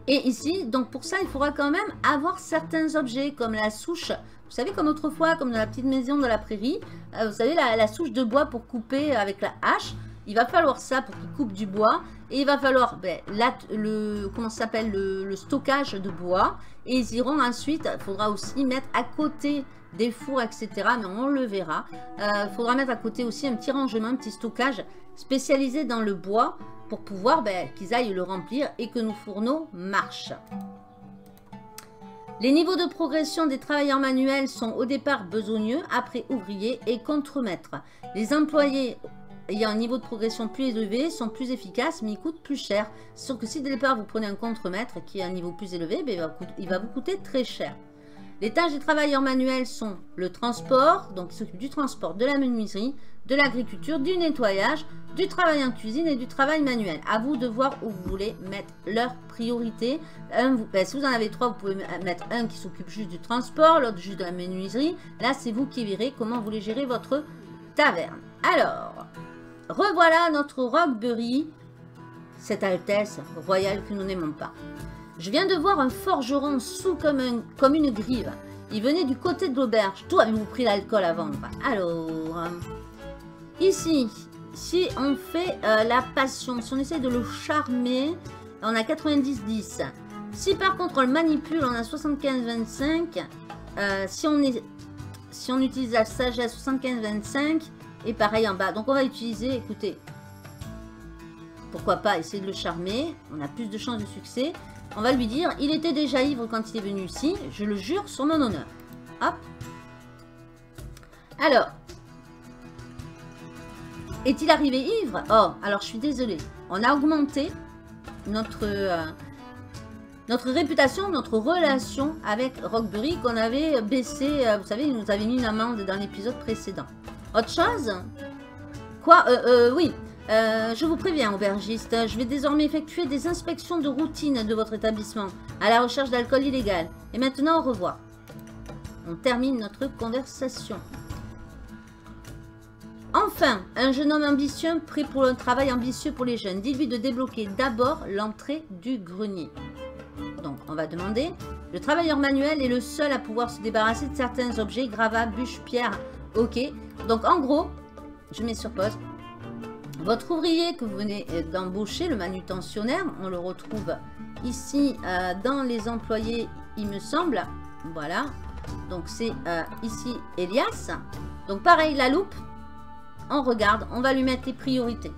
Et ici, donc pour ça, il faudra quand même avoir certains objets comme la souche. Vous savez, comme autrefois, comme dans la petite maison de la prairie, euh, vous savez, la, souche de bois pour couper avec la hache. Il va falloir ça pour qu'ils coupent du bois. Et il va falloir ben, le, comment le, stockage de bois. Et ils iront ensuite, il faudra aussi mettre à côté des fours, etc. Mais on le verra. Il euh, faudra mettre à côté aussi un petit rangement, un petit stockage spécialisé dans le bois pour pouvoir ben, qu'ils aillent le remplir et que nos fourneaux marchent. Les niveaux de progression des travailleurs manuels sont au départ besogneux, après ouvriers et contremaîtres. Les employés ayant un niveau de progression plus élevé sont plus efficaces, mais ils coûtent plus cher. Sauf que si dès le départ vous prenez un contremaître qui a un niveau plus élevé, ben, il va vous coûter très cher. Les tâches des travailleurs manuels sont le transport, donc ils s'occupent du transport, de la menuiserie, de l'agriculture, du nettoyage, du travail en cuisine et du travail manuel. À vous de voir où vous voulez mettre leur priorité. Ben, si vous en avez trois, vous pouvez mettre un qui s'occupe juste du transport, l'autre juste de la menuiserie. Là, c'est vous qui verrez comment vous voulez gérer votre taverne. Alors, revoilà notre Rockbury, cette Altesse royale que nous n'aimons pas. Je viens de voir un forgeron sous comme, une grive. Il venait du côté de l'auberge. Tout avez-vous pris l'alcool vendre Alors, ici, si on fait euh, la passion, si on essaie de le charmer, on a 90-10. Si par contre on le manipule, on a 75-25. Euh, si, si on utilise la sagesse, 75-25. Et pareil en bas. Donc on va utiliser, écoutez, pourquoi pas essayer de le charmer. On a plus de chances de succès. On va lui dire, il était déjà ivre quand il est venu ici. Je le jure sur mon honneur. Hop. Alors. Est-il arrivé ivre? Oh, alors je suis désolée. On a augmenté notre, euh, réputation, notre relation avec Rockbury qu'on avait baissé. Euh, vous savez, il nous avait mis une amende dans l'épisode précédent. Autre chose? Quoi? Euh, euh Oui. Euh, je vous préviens, aubergiste, je vais désormais effectuer des inspections de routine de votre établissement à la recherche d'alcool illégal. Et maintenant, au revoir. On termine notre conversation. Enfin, un jeune homme ambitieux prêt pour un travail ambitieux pour les jeunes. Dites-lui de débloquer d'abord l'entrée du grenier. Donc, on va demander. Le travailleur manuel est le seul à pouvoir se débarrasser de certains objets, gravats, bûches, pierres. Ok. Donc, en gros, je mets sur pause. Votre ouvrier que vous venez d'embaucher, le manutentionnaire, on le retrouve ici euh, dans les employés, il me semble. Voilà. Donc c'est euh, ici Elias. Donc pareil, la loupe. On regarde, on va lui mettre les priorités.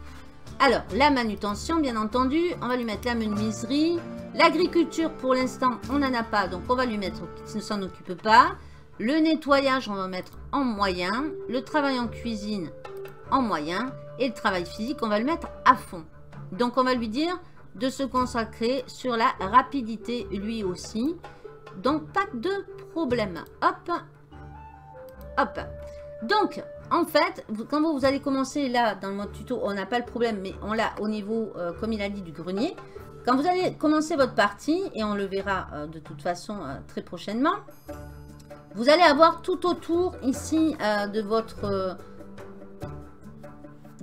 Alors, la manutention, bien entendu. On va lui mettre la menuiserie. L'agriculture, pour l'instant, on n'en a pas. Donc, on va lui mettre ne s'en occupe pas. Le nettoyage, on va mettre en moyen. Le travail en cuisine, en moyen. Et le travail physique, on va le mettre à fond. Donc, on va lui dire de se consacrer sur la rapidité lui aussi. Donc, pas de problème. Hop. Hop. Donc, en fait, quand vous, allez commencer là, dans le mode tuto, on n'a pas le problème, mais on l'a au niveau, euh, comme il a dit, du grenier. Quand vous allez commencer votre partie, et on le verra euh, de toute façon euh, très prochainement, vous allez avoir tout autour ici de votre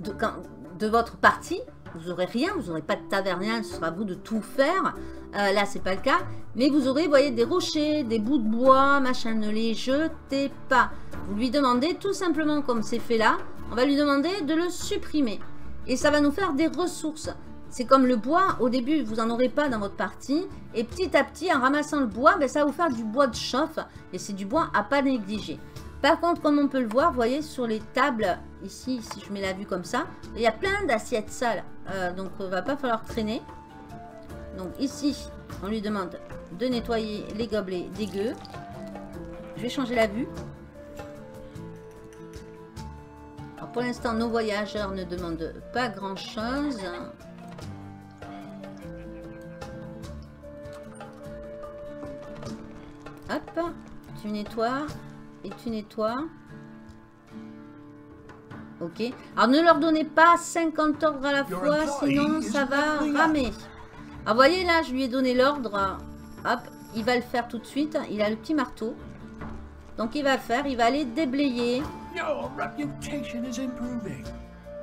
de, votre partie, vous n'aurez rien, vous n'aurez pas de tavernien, ce sera à vous de tout faire. Euh, là, c'est pas le cas. Mais vous aurez, voyez, des rochers, des bouts de bois, machin. Ne les jetez pas. Vous lui demandez tout simplement, comme c'est fait là, on va lui demander de le supprimer. Et ça va nous faire des ressources. C'est comme le bois, au début, vous n'en aurez pas dans votre partie. Et petit à petit, en ramassant le bois, ben, ça va vous faire du bois de chauffe. Et c'est du bois à pas négliger. Par contre, comme on peut le voir, vous voyez, sur les tables, ici, si je mets la vue comme ça, il y a plein d'assiettes sales. Euh, donc, il va pas falloir traîner. Donc, ici, on lui demande de nettoyer les gobelets dégueux. Je vais changer la vue. Alors, pour l'instant, nos voyageurs ne demandent pas grand-chose. Hop, tu nettoies et tu nettoies. Ok. Alors, ne leur donnez pas 50 ordres à la fois, sinon ça va ramer. Alors, voyez là, je lui ai donné l'ordre. Hop, il va le faire tout de suite. Il a le petit marteau. Donc, il va faire, il va aller déblayer.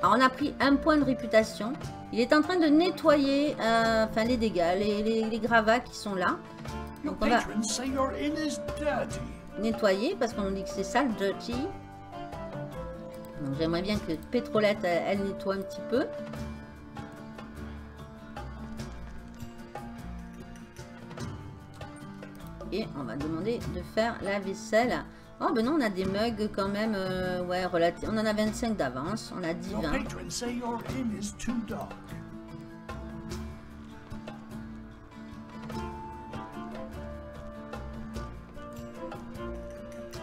Alors, on a pris un point de réputation. Il est en train de nettoyer euh, enfin, les dégâts, les, les gravats qui sont là. Donc, on va nettoyer parce qu'on dit que c'est sale, dirty. Donc j'aimerais bien que Pétrolette, elle, nettoie un petit peu. Et on va demander de faire la vaisselle. Oh ben non, on a des mugs quand même, euh, ouais. On en a 25 d'avance, on a 10, 20.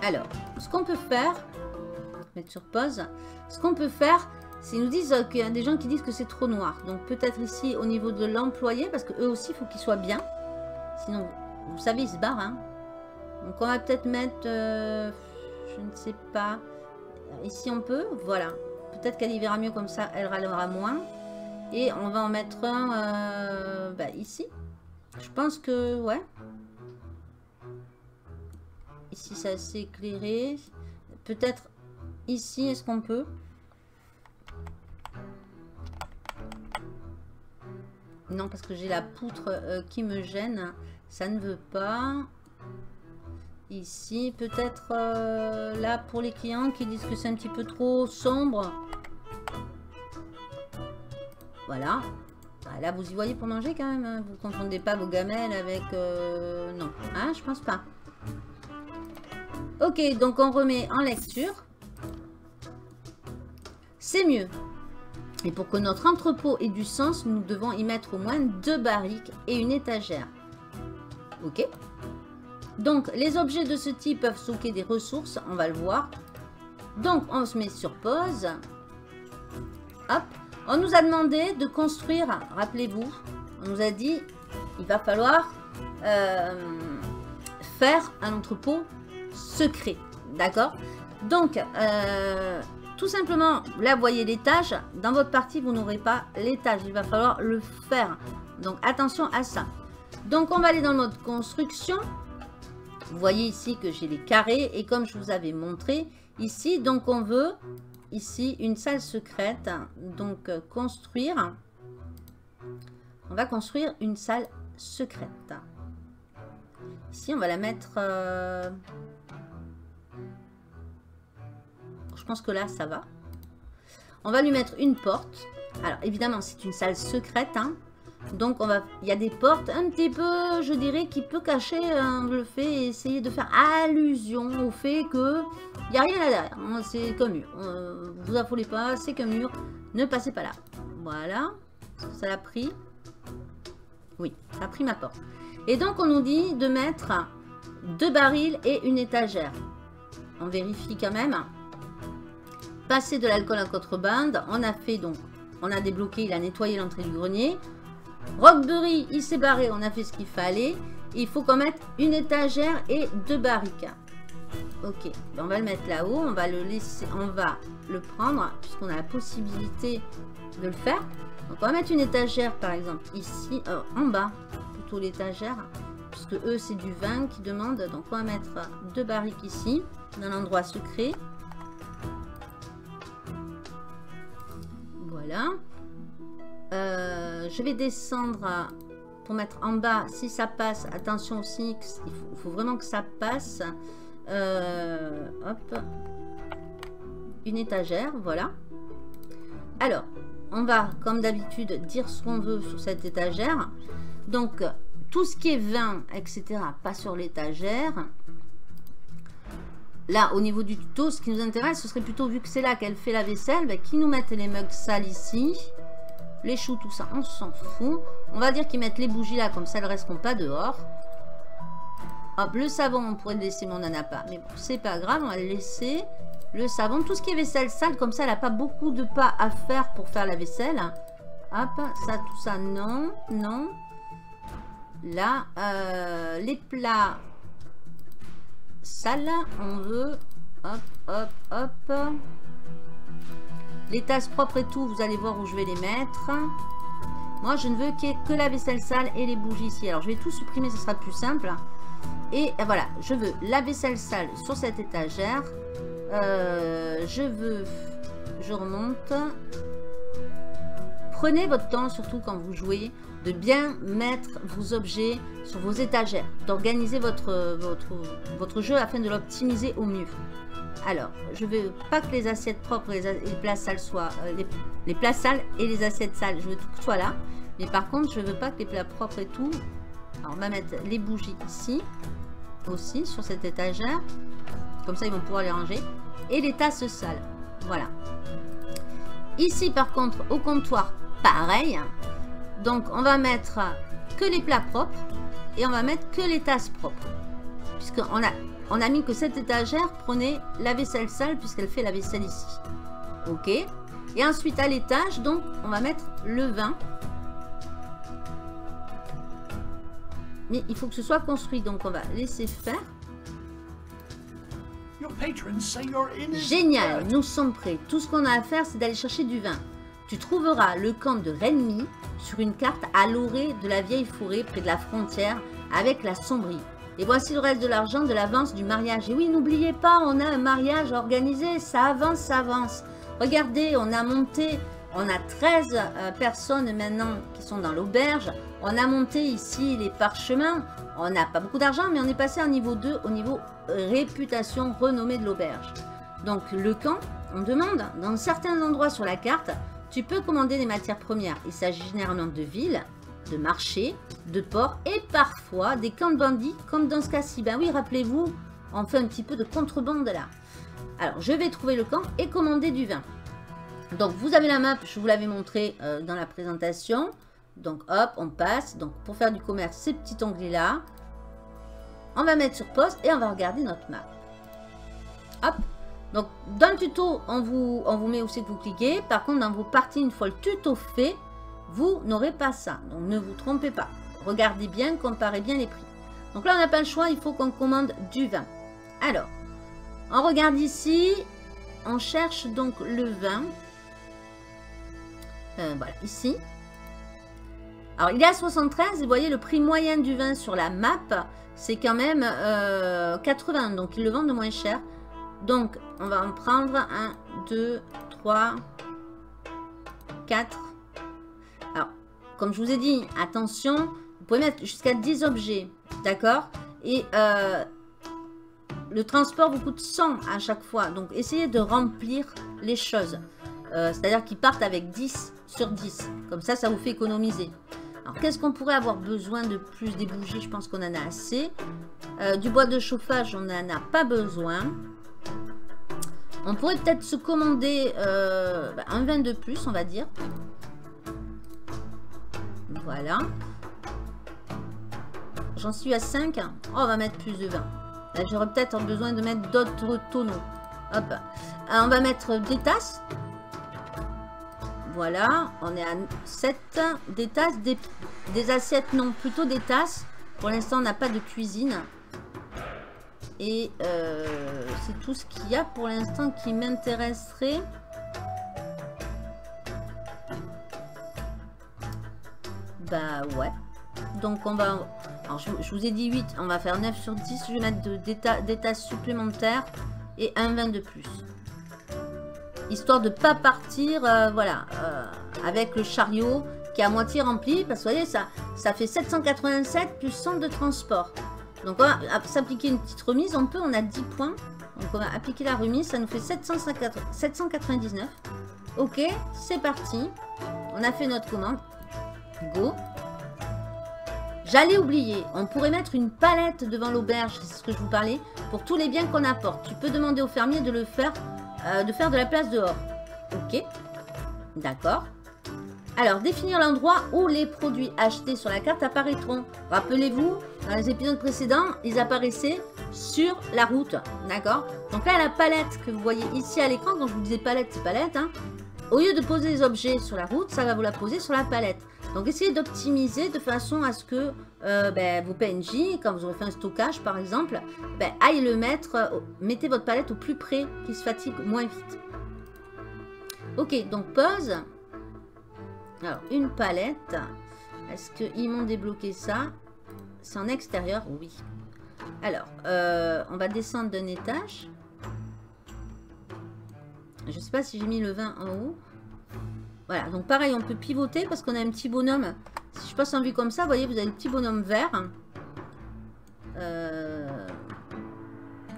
Alors, ce qu'on peut faire, mettre sur pause, ce qu'on peut faire, c'est nous disent qu'il y a des gens qui disent que c'est trop noir. Donc peut-être ici au niveau de l'employé, parce que eux aussi, il faut qu'ils soient bien. Sinon, vous savez, ils se barrent. Hein. Donc on va peut-être mettre, euh, je ne sais pas, ici on peut, voilà. Peut-être qu'elle y verra mieux comme ça, elle râlera moins. Et on va en mettre un euh, bah, ici. Je pense que, ouais, Ici, c'est assez éclairé. Peut-être ici, est-ce qu'on peut? Non, parce que j'ai la poutre euh, qui me gêne. Ça ne veut pas. Ici, peut-être euh, là pour les clients qui disent que c'est un petit peu trop sombre. Voilà. Bah, là, vous y voyez pour manger quand même. Hein. Vous ne confondez pas vos gamelles avec... Euh, non, hein, je pense pas. Ok, donc on remet en lecture. C'est mieux. Et pour que notre entrepôt ait du sens, nous devons y mettre au moins deux barriques et une étagère. Ok Donc, les objets de ce type peuvent stocker des ressources, on va le voir. Donc, on se met sur pause. Hop. On nous a demandé de construire, rappelez-vous, on nous a dit, il va falloir euh, faire un entrepôt secret. D'accord? Donc, euh, tout simplement, là, vous voyez l'étage. Dans votre partie, vous n'aurez pas l'étage. Il va falloir le faire. Donc, attention à ça. Donc, on va aller dans le mode construction. Vous voyez ici que j'ai les carrés. Et comme je vous avais montré, ici, donc on veut, ici, une salle secrète. Donc, euh, construire. On va construire une salle secrète. Ici, on va la mettre... Euh, pense que là, ça va. On va lui mettre une porte. Alors, évidemment, c'est une salle secrète. Hein. Donc, on va, il y a des portes un petit peu, je dirais, qui peut cacher le fait et essayer de faire allusion au fait que il n'y a rien là derrière. C'est comme mur. Euh, vous affolez pas, c'est qu'un mur. Ne passez pas là. Voilà. Ça l'a pris. Oui, ça a pris ma porte. Et donc, on nous dit de mettre deux barils et une étagère. On vérifie quand même passer de l'alcool en contrebande. On a fait donc, on a débloqué, il a nettoyé l'entrée du grenier. Rockberry, il s'est barré, on a fait ce qu'il fallait. Il faut qu'on mette une étagère et deux barriques. Ok, ben, on va le mettre là-haut, on va le laisser, on va le prendre puisqu'on a la possibilité de le faire. Donc on va mettre une étagère par exemple ici, euh, en bas, plutôt l'étagère, puisque eux c'est du vin qui demande. Donc on va mettre deux barriques ici, dans l'endroit secret. Je vais descendre pour mettre en bas. Si ça passe, attention aussi, il faut, vraiment que ça passe. Euh, hop. Une étagère, voilà. Alors, on va, comme d'habitude, dire ce qu'on veut sur cette étagère. Donc, tout ce qui est vin, etc., pas sur l'étagère. Là, au niveau du tuto, ce qui nous intéresse, ce serait plutôt, vu que c'est là qu'elle fait la vaisselle, ben, qu'ils nous mettent les mugs sales ici? Les choux, tout ça, on s'en fout. On va dire qu'ils mettent les bougies là, comme ça, elles ne resteront pas dehors. Hop, le savon, on pourrait le laisser, mais on n'en a pas. Mais bon, c'est pas grave, on va le laisser. Le savon, tout ce qui est vaisselle sale, comme ça, elle n'a pas beaucoup de pas à faire pour faire la vaisselle. Hop, ça, tout ça, non, non. Là, euh, les plats, salle. On veut... Hop, hop, hop. Les tasses propres et tout, vous allez voir où je vais les mettre. Moi, je ne veux ait que la vaisselle sale et les bougies ici. Alors, je vais tout supprimer, ce sera plus simple. Et voilà, je veux la vaisselle sale sur cette étagère. Euh, je veux... Je remonte. Prenez votre temps, surtout quand vous jouez de bien mettre vos objets sur vos étagères, d'organiser votre jeu afin de l'optimiser au mieux. Alors, je veux pas que les assiettes propres et les, plats sales soient... Euh, les, plats sales et les assiettes sales, je veux tout que soit là. Mais par contre, je veux pas que les plats propres et tout... Alors, on va mettre les bougies ici. Aussi, sur cette étagère. Comme ça, ils vont pouvoir les ranger. Et les tasses sales. Voilà. Ici, par contre, au comptoir, pareil. Donc, on va mettre que les plats propres. Et on va mettre que les tasses propres. Puisqu'on a on a mis que cette étagère prenait la vaisselle sale puisqu'elle fait la vaisselle ici. Ok. Et ensuite à l'étage, donc, on va mettre le vin. Mais il faut que ce soit construit, donc on va laisser faire. Génial, nous sommes prêts. Tout ce qu'on a à faire, c'est d'aller chercher du vin. Tu trouveras le camp de Renmi sur une carte à l'orée de la vieille forêt près de la frontière avec la sombrie. Et voici le reste de l'argent de l'avance du mariage. Et oui, n'oubliez pas, on a un mariage organisé. Ça avance, ça avance. Regardez, on a monté, on a 13 euh, personnes maintenant qui sont dans l'auberge. On a monté ici les parchemins. On n'a pas beaucoup d'argent, mais on est passé à niveau 2, au niveau euh, réputation renommée de l'auberge. Donc le camp, on demande, dans certains endroits sur la carte, tu peux commander des matières premières. Il s'agit généralement de villes, de marché, de port et parfois des camps de bandits comme dans ce cas-ci. Ben oui, rappelez-vous, on fait un petit peu de contrebande là. Alors, je vais trouver le camp et commander du vin. Donc, vous avez la map, je vous l'avais montré euh, dans la présentation. Donc, hop, on passe. Donc, pour faire du commerce, ces petits onglets-là. On va mettre sur poste et on va regarder notre map. Hop. Donc, dans le tuto, on vous, on vous met où c'est que vous cliquez. Par contre, dans vos parties, une fois le tuto fait, vous n'aurez pas ça. Donc ne vous trompez pas. Regardez bien, comparez bien les prix. Donc là, on n'a pas le choix, il faut qu'on commande du vin. Alors, on regarde ici. On cherche donc le vin. Euh, voilà, ici. Alors, il est à 73. Et vous voyez, le prix moyen du vin sur la map, c'est quand même 80. Euh, donc, ils le vendent moins cher. Donc, on va en prendre 1, 2, 3, 4, comme je vous ai dit, attention, vous pouvez mettre jusqu'à 10 objets, d'accord? Et euh, le transport vous coûte 100 à chaque fois. Donc, essayez de remplir les choses. Euh, c'est-à-dire qu'ils partent avec 10 sur 10. Comme ça, ça vous fait économiser. Alors, qu'est-ce qu'on pourrait avoir besoin de plus Des bougies, je pense qu'on en a assez. Euh, du bois de chauffage, on n'en a pas besoin. On pourrait peut-être se commander un vin de plus, on va dire. Voilà. J'en suis à 5. Oh, on va mettre plus de 20. J'aurais peut-être besoin de mettre d'autres tonneaux. Hop. Euh, on va mettre des tasses. Voilà. On est à 7. Des tasses, des, assiettes, non, plutôt des tasses. Pour l'instant, on n'a pas de cuisine. Et euh, c'est tout ce qu'il y a pour l'instant qui m'intéresserait. Bah ouais. Donc on va... Alors je, vous ai dit 8, on va faire 9 sur 10. Je vais mettre tasses supplémentaires et un vin de plus. Histoire de pas partir, euh, voilà, euh, avec le chariot qui est à moitié rempli. Parce que vous voyez, ça, ça fait 787 plus 100 de transport. Donc on va s'appliquer une petite remise. On peut, on a 10 points. Donc on va appliquer la remise. Ça nous fait 799. Ok, c'est parti. On a fait notre commande. Go. J'allais oublier, on pourrait mettre une palette devant l'auberge, c'est ce que je vous parlais, pour tous les biens qu'on apporte. Tu peux demander au fermier de le faire, euh, de faire de la place dehors. Ok, d'accord. Alors, définir l'endroit où les produits achetés sur la carte apparaîtront. Rappelez-vous, dans les épisodes précédents, ils apparaissaient sur la route. D'accord Donc là, la palette que vous voyez ici à l'écran, quand je vous disais palette, c'est palette. Hein, au lieu de poser les objets sur la route, ça va vous la poser sur la palette. Donc essayez d'optimiser de façon à ce que euh, ben, vos PNJ, quand vous aurez fait un stockage par exemple, ben, aillent le mettre, euh, mettez votre palette au plus près, qu'il se fatigue moins vite. Ok, donc pause. Alors, une palette. Est-ce qu'ils m'ont débloqué ça? C'est en extérieur Oui. Alors, euh, on va descendre d'un étage. Je ne sais pas si j'ai mis le vin en haut. Voilà, donc pareil, on peut pivoter parce qu'on a un petit bonhomme. Si je passe en vue comme ça, vous voyez, vous avez un petit bonhomme vert. Euh,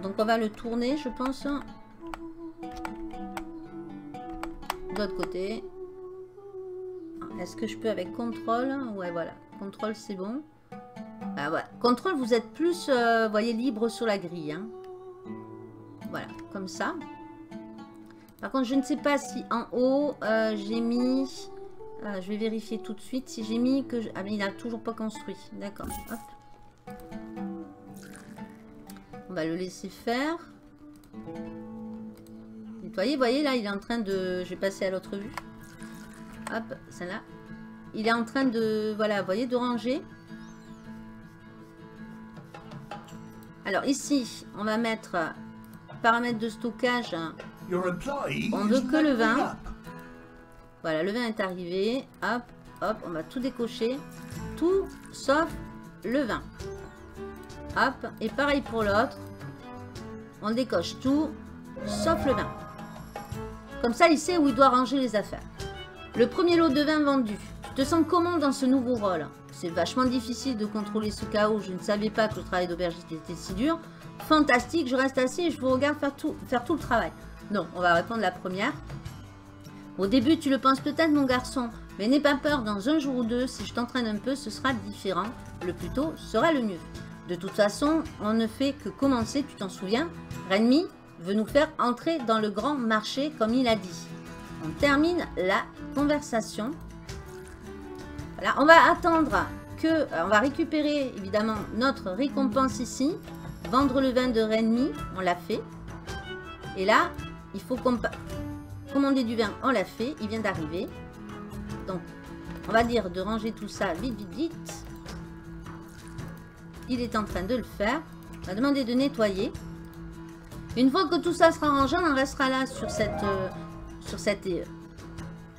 donc on va le tourner, je pense. De l'autre côté. Est-ce que je peux avec contrôle? Ouais, voilà. Contrôle, c'est bon. Ah ouais. Contrôle, vous êtes plus, euh, voyez, libre sur la grille. Hein. Voilà, comme ça. Par contre, je ne sais pas si en haut, euh, j'ai mis... Euh, je vais vérifier tout de suite si j'ai mis que... Ah, mais il n'a toujours pas construit. D'accord. On va le laisser faire. Nettoyer. Vous voyez, là, il est en train de... Je vais passer à l'autre vue. Hop, celle-là. Il est en train de... Voilà, vous voyez, de ranger. Alors, ici, on va mettre paramètres de stockage. On veut que le vin. Voilà, le vin est arrivé. Hop, hop, on va tout décocher. Tout sauf le vin. Hop, et pareil pour l'autre. On décoche tout sauf le vin. Comme ça, il sait où il doit ranger les affaires. Le premier lot de vin vendu. Tu te sens comment dans ce nouveau rôle? C'est vachement difficile de contrôler ce chaos. Je ne savais pas que le travail d'aubergiste était si dur. Fantastique, je reste assis et je vous regarde faire tout, faire tout le travail. Non, on va répondre la première. Au début, tu le penses peut-être, mon garçon, mais n'aie pas peur, dans un jour ou deux, si je t'entraîne un peu, ce sera différent. Le plus tôt sera le mieux. De toute façon, on ne fait que commencer, tu t'en souviens? Renmi veut nous faire entrer dans le grand marché, comme il a dit. On termine la conversation. Voilà, on va attendre que... Euh, on va récupérer, évidemment, notre récompense ici. Vendre le vin de Renmi, on l'a fait. Et là, il faut commander du vin, on l'a fait, il vient d'arriver. Donc, on va dire de ranger tout ça vite, vite, vite. Il est en train de le faire. On va demander de nettoyer. Une fois que tout ça sera rangé, on en restera là sur cette, euh, sur euh,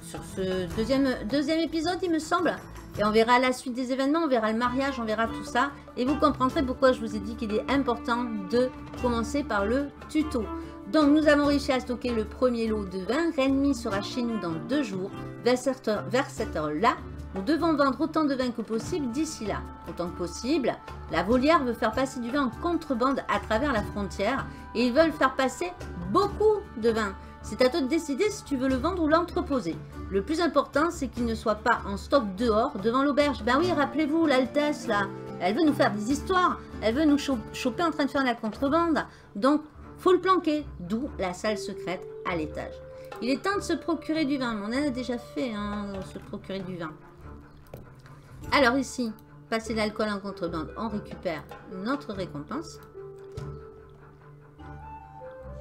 sur ce deuxième, deuxième épisode, il me semble. Et on verra la suite des événements, on verra le mariage, on verra tout ça. Et vous comprendrez pourquoi je vous ai dit qu'il est important de commencer par le tuto. Donc nous avons réussi à stocker le premier lot de vin. Renmi sera chez nous dans deux jours. Vers cette heure-là, nous devons vendre autant de vin que possible d'ici là. Autant que possible, la volière veut faire passer du vin en contrebande à travers la frontière et ils veulent faire passer beaucoup de vin. C'est à toi de décider si tu veux le vendre ou l'entreposer. Le plus important, c'est qu'il ne soit pas en stock dehors, devant l'auberge. Ben oui, rappelez-vous, l'Altesse, là, elle veut nous faire des histoires. Elle veut nous choper en train de faire la contrebande. Donc, faut le planquer, d'où la salle secrète à l'étage. Il est temps de se procurer du vin. On en a déjà fait, hein, se procurer du vin. Alors ici, passer l'alcool en contrebande, on récupère notre récompense.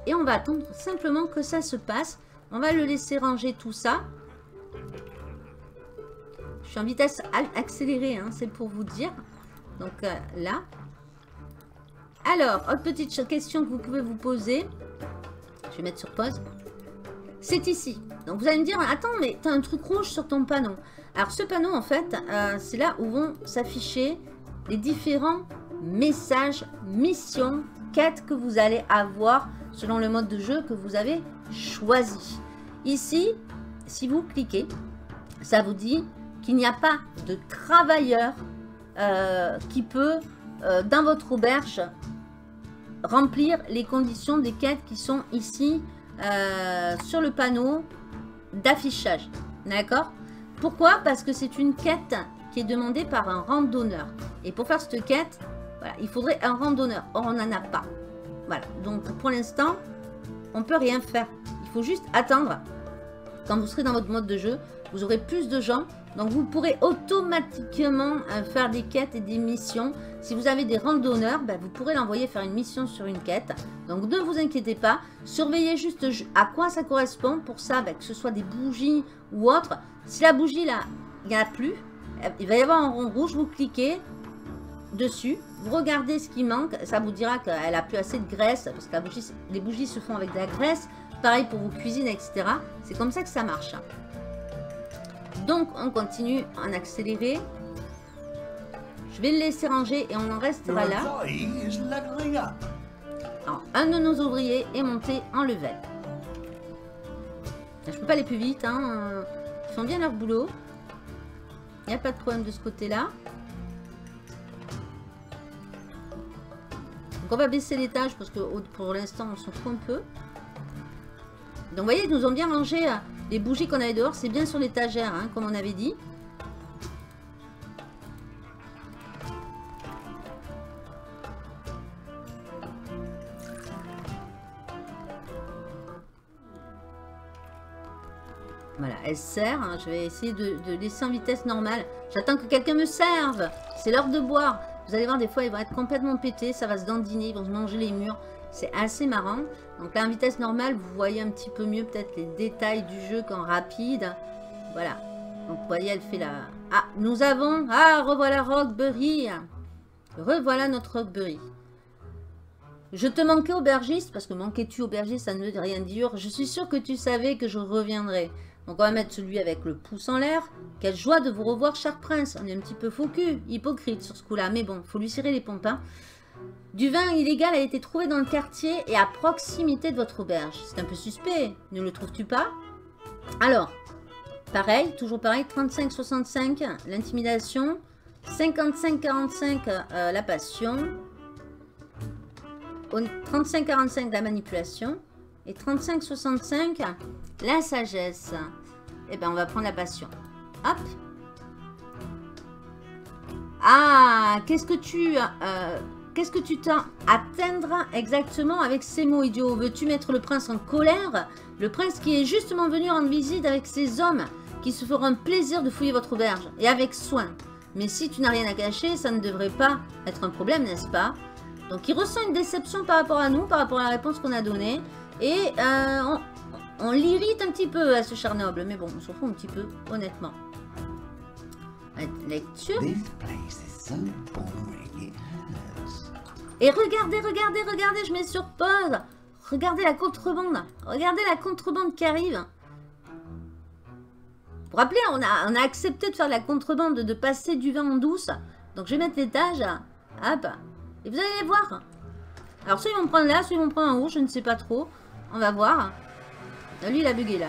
Et on va attendre simplement que ça se passe. On va le laisser ranger tout ça. Je suis en vitesse accélérée, hein, c'est pour vous dire. Donc euh, là, alors, autre petite question que vous pouvez vous poser. Je vais mettre sur pause. C'est ici. Donc vous allez me dire, attends, mais tu as un truc rouge sur ton panneau. Alors ce panneau, en fait, euh, c'est là où vont s'afficher les différents messages, missions, quêtes que vous allez avoir selon le mode de jeu que vous avez choisi. Ici, si vous cliquez, ça vous dit qu'il n'y a pas de travailleur euh, qui peut, euh, dans votre auberge, remplir les conditions des quêtes qui sont ici euh, sur le panneau d'affichage. D'accord? Pourquoi? Parce que c'est une quête qui est demandée par un randonneur. Et pour faire cette quête, il faudrait un randonneur. Or, on n'en a pas. Voilà. Donc, pour l'instant, on peut rien faire. Il faut juste attendre. Quand vous serez dans votre mode de jeu, vous aurez plus de gens donc vous pourrez automatiquement euh, faire des quêtes et des missions. Si vous avez des randonneurs, ben, vous pourrez l'envoyer faire une mission sur une quête. Donc ne vous inquiétez pas, surveillez juste à quoi ça correspond. Pour ça, ben, que ce soit des bougies ou autre. Si la bougie là, il n'y en a plus, euh, il va y avoir un rond rouge, vous cliquez dessus, vous regardez ce qui manque, ça vous dira qu'elle a plus assez de graisse, parce que les bougies se font avec de la graisse, pareil pour vos cuisines, etc. C'est comme ça que ça marche. Donc, on continue en accéléré. Je vais le laisser ranger et on en restera là. Alors, un de nos ouvriers est monté en level. Je peux pas aller plus vite. Hein. Ils font bien leur boulot. Il n'y a pas de problème de ce côté-là. Donc on va baisser l'étage parce que pour l'instant on s'en fout un peu. Donc, vous voyez, ils nous ont bien rangé euh, les bougies qu'on avait dehors. C'est bien sur l'étagère, hein, comme on avait dit. Voilà, elle sert. hein. Je vais essayer de, de laisser en vitesse normale. J'attends que quelqu'un me serve. C'est l'heure de boire. Vous allez voir, des fois, ils vont être complètement pétés. Ça va se dandiner. Ils vont se manger les murs. C'est assez marrant. Donc là, en vitesse normale, vous voyez un petit peu mieux peut-être les détails du jeu qu'en rapide. Voilà. Donc, vous voyez, elle fait la... Ah, nous avons... Ah, revoilà Rockberry. Revoilà notre Rockberry. Je te manquais aubergiste, parce que manquais-tu aubergiste, ça ne veut rien dire. Je suis sûr que tu savais que je reviendrai. Donc on va mettre celui avec le pouce en l'air. Quelle joie de vous revoir, cher prince. On est un petit peu faux cul, hypocrite sur ce coup-là. Mais bon, faut lui serrer les pompes. Du vin illégal a été trouvé dans le quartier et à proximité de votre auberge. C'est un peu suspect, ne le trouves-tu pas? Alors, pareil, toujours pareil, 35-65, l'intimidation. 55-45, euh, la passion. 35-45, la manipulation. Et 35-65, la sagesse. Eh bien, on va prendre la passion. Hop. Ah, qu'est-ce que tu... euh, qu'est-ce que tu t'as atteindre exactement avec ces mots idiots Veux-tu mettre le prince en colère? Le prince qui est justement venu rendre visite avec ses hommes qui se feront plaisir de fouiller votre auberge. Et avec soin. Mais si tu n'as rien à cacher, ça ne devrait pas être un problème, n'est-ce pas? Donc, il ressent une déception par rapport à nous, par rapport à la réponse qu'on a donnée. Et euh, on, l'irrite un petit peu à ce Charnoble. Mais bon, on s'en fout un petit peu, honnêtement. Lecture? Et regardez, regardez, regardez, je mets sur pause. Regardez la contrebande. Regardez la contrebande qui arrive. Vous vous rappelez, on a, on a accepté de faire de la contrebande, de passer du vin en douce. Donc je vais mettre l'étage. Hop. Et vous allez voir. Alors soit ils vont prendre là, soit ils vont prendre en haut, je ne sais pas trop. On va voir. Lui, il a bugué là.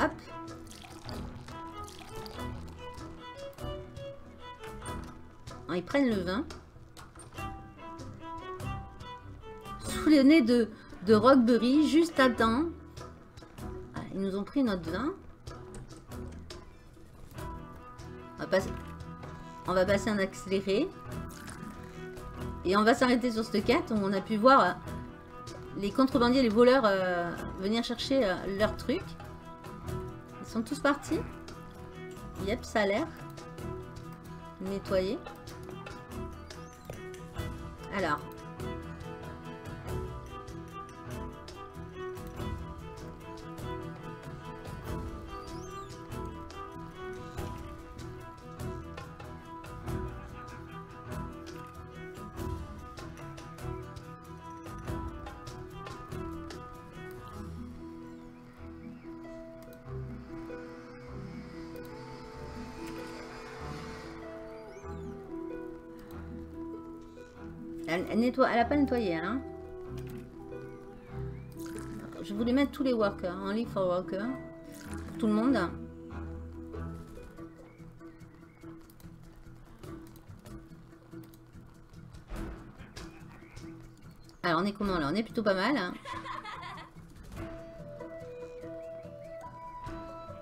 Hop. Alors, ils prennent le vin. Sous le nez de, de Rockberry, juste à temps. Ah, ils nous ont pris notre vin. On va passer, en accéléré. Et on va s'arrêter sur cette quête on a pu voir euh, les contrebandiers, les voleurs euh, venir chercher euh, leurs trucs. Ils sont tous partis. Yep, ça a l'air. Nettoyé. Alors. Elle a pas nettoyé, hein. Je voulais mettre tous les workers, en live for workers. Pour tout le monde. Alors, on est comment là? On est plutôt pas mal. hein.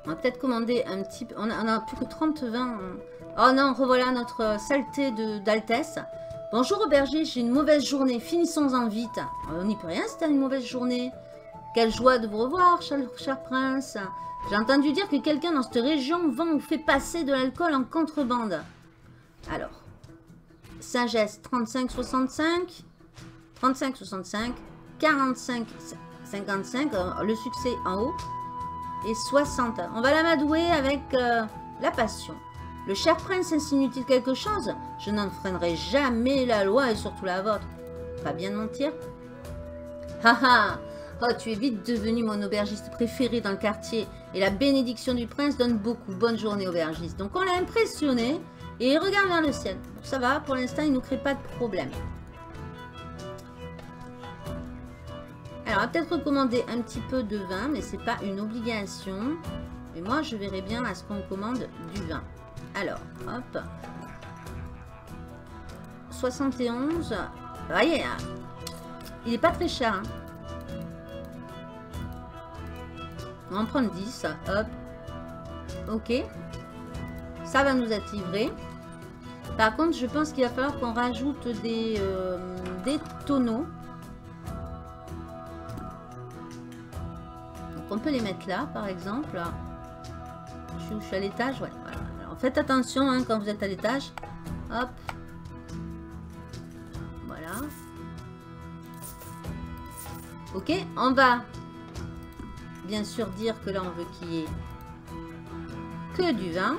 On va peut-être commander un petit peu. On a, on a plus que 30 vins. Oh non, revoilà notre saleté d'altesse. Bonjour aubergiste, j'ai une mauvaise journée. Finissons-en vite. Euh, On n'y peut rien si t'as une mauvaise journée. Quelle joie de vous revoir, cher, prince. J'ai entendu dire que quelqu'un dans cette région vend ou fait passer de l'alcool en contrebande. Alors, sagesse 35-65, 35-65, 45-55, euh, le succès en haut, et 60. On va l'amadouer avec euh, la passion. Le cher prince insinue-t-il quelque chose? Je n'enfreinerai jamais la loi et surtout la vôtre. Pas bien de mentir? Haha Oh, tu es vite devenu mon aubergiste préféré dans le quartier. Et la bénédiction du prince donne beaucoup. Bonne journée, aubergiste. Donc, on l'a impressionné. Et il regarde vers le ciel. Ça va, pour l'instant, il ne nous crée pas de problème. Alors, on va peut-être recommander un petit peu de vin, mais c'est pas une obligation. Mais moi, je verrai bien à ce qu'on commande du vin. Alors, hop. 71. Voyez, ah, il est pas très cher. Hein. On va en prendre 10. Hop. Ok. Ça va nous attirer. Par contre, je pense qu'il va falloir qu'on rajoute des, euh, des tonneaux. Donc, on peut les mettre là, par exemple. Je suis, je suis à l'étage, ouais, voilà. Faites attention hein, quand vous êtes à l'étage. Hop. Voilà. Ok, on va bien sûr dire que là on veut qu'il y ait que du vin.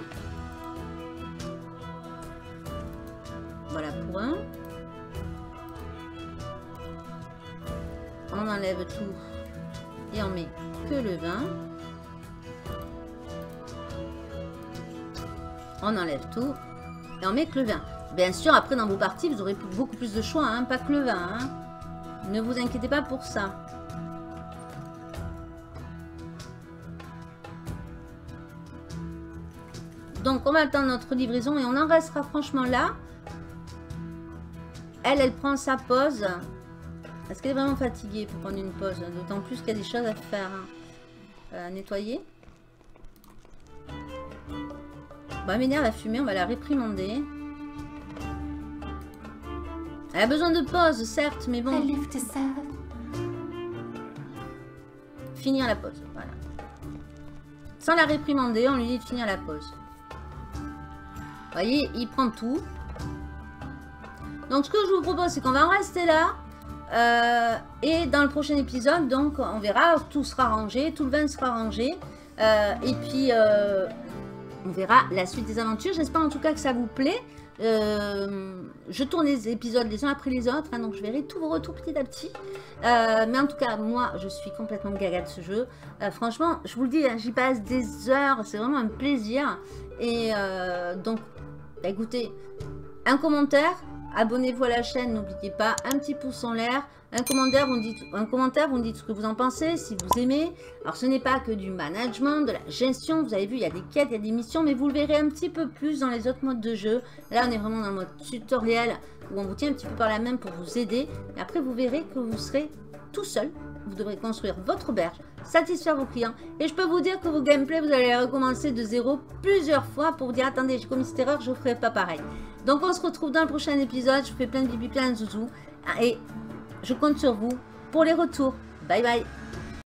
Voilà pour un. On enlève tout et on met que le vin. On enlève tout et on met que le vin. Bien sûr, après dans vos parties, vous aurez beaucoup plus de choix, hein, pas que le vin. hein. Ne vous inquiétez pas pour ça. Donc, on va attendre notre livraison et on en restera franchement là. Elle, elle prend sa pause. Est-ce qu'elle est vraiment fatiguée pour prendre une pause D'autant plus qu'il y a des choses à faire. hein. Euh, nettoyer. M'énerve la fumée, on va la réprimander. Elle a besoin de pause, certes, mais bon, finir la pause. Voilà. Sans la réprimander, on lui dit de finir la pause. Vous voyez, il prend tout. Donc, ce que je vous propose, c'est qu'on va en rester là. Euh, et dans le prochain épisode, donc, on verra, tout sera rangé, tout le vin sera rangé. Euh, et puis, euh, on verra la suite des aventures. J'espère en tout cas que ça vous plaît. Euh, je tourne les épisodes les uns après les autres, hein, donc je verrai tous vos retours petit à petit. Euh, mais en tout cas, moi, je suis complètement gaga de ce jeu. Euh, franchement, je vous le dis, hein, j'y passe des heures, c'est vraiment un plaisir. Et donc, bah, écoutez, un commentaire, abonnez-vous à la chaîne, n'oubliez pas, un petit pouce en l'air, un commentaire, vous me dites, ce que vous en pensez, si vous aimez. Alors, ce n'est pas que du management, de la gestion, vous avez vu, il y a des quêtes, il y a des missions, mais vous le verrez un petit peu plus dans les autres modes de jeu. Là, on est vraiment dans le mode tutoriel, où on vous tient un petit peu par la main pour vous aider. Et après, vous verrez que vous serez tout seul. Vous devrez construire votre auberge, satisfaire vos clients. Et je peux vous dire que vos gameplays, vous allez recommencer de zéro plusieurs fois pour dire attendez, j'ai commis cette erreur, je ne ferai pas pareil. Donc on se retrouve dans le prochain épisode. Je vous fais plein de bibi, plein de zouzous. Ah, Et je compte sur vous pour les retours. Bye bye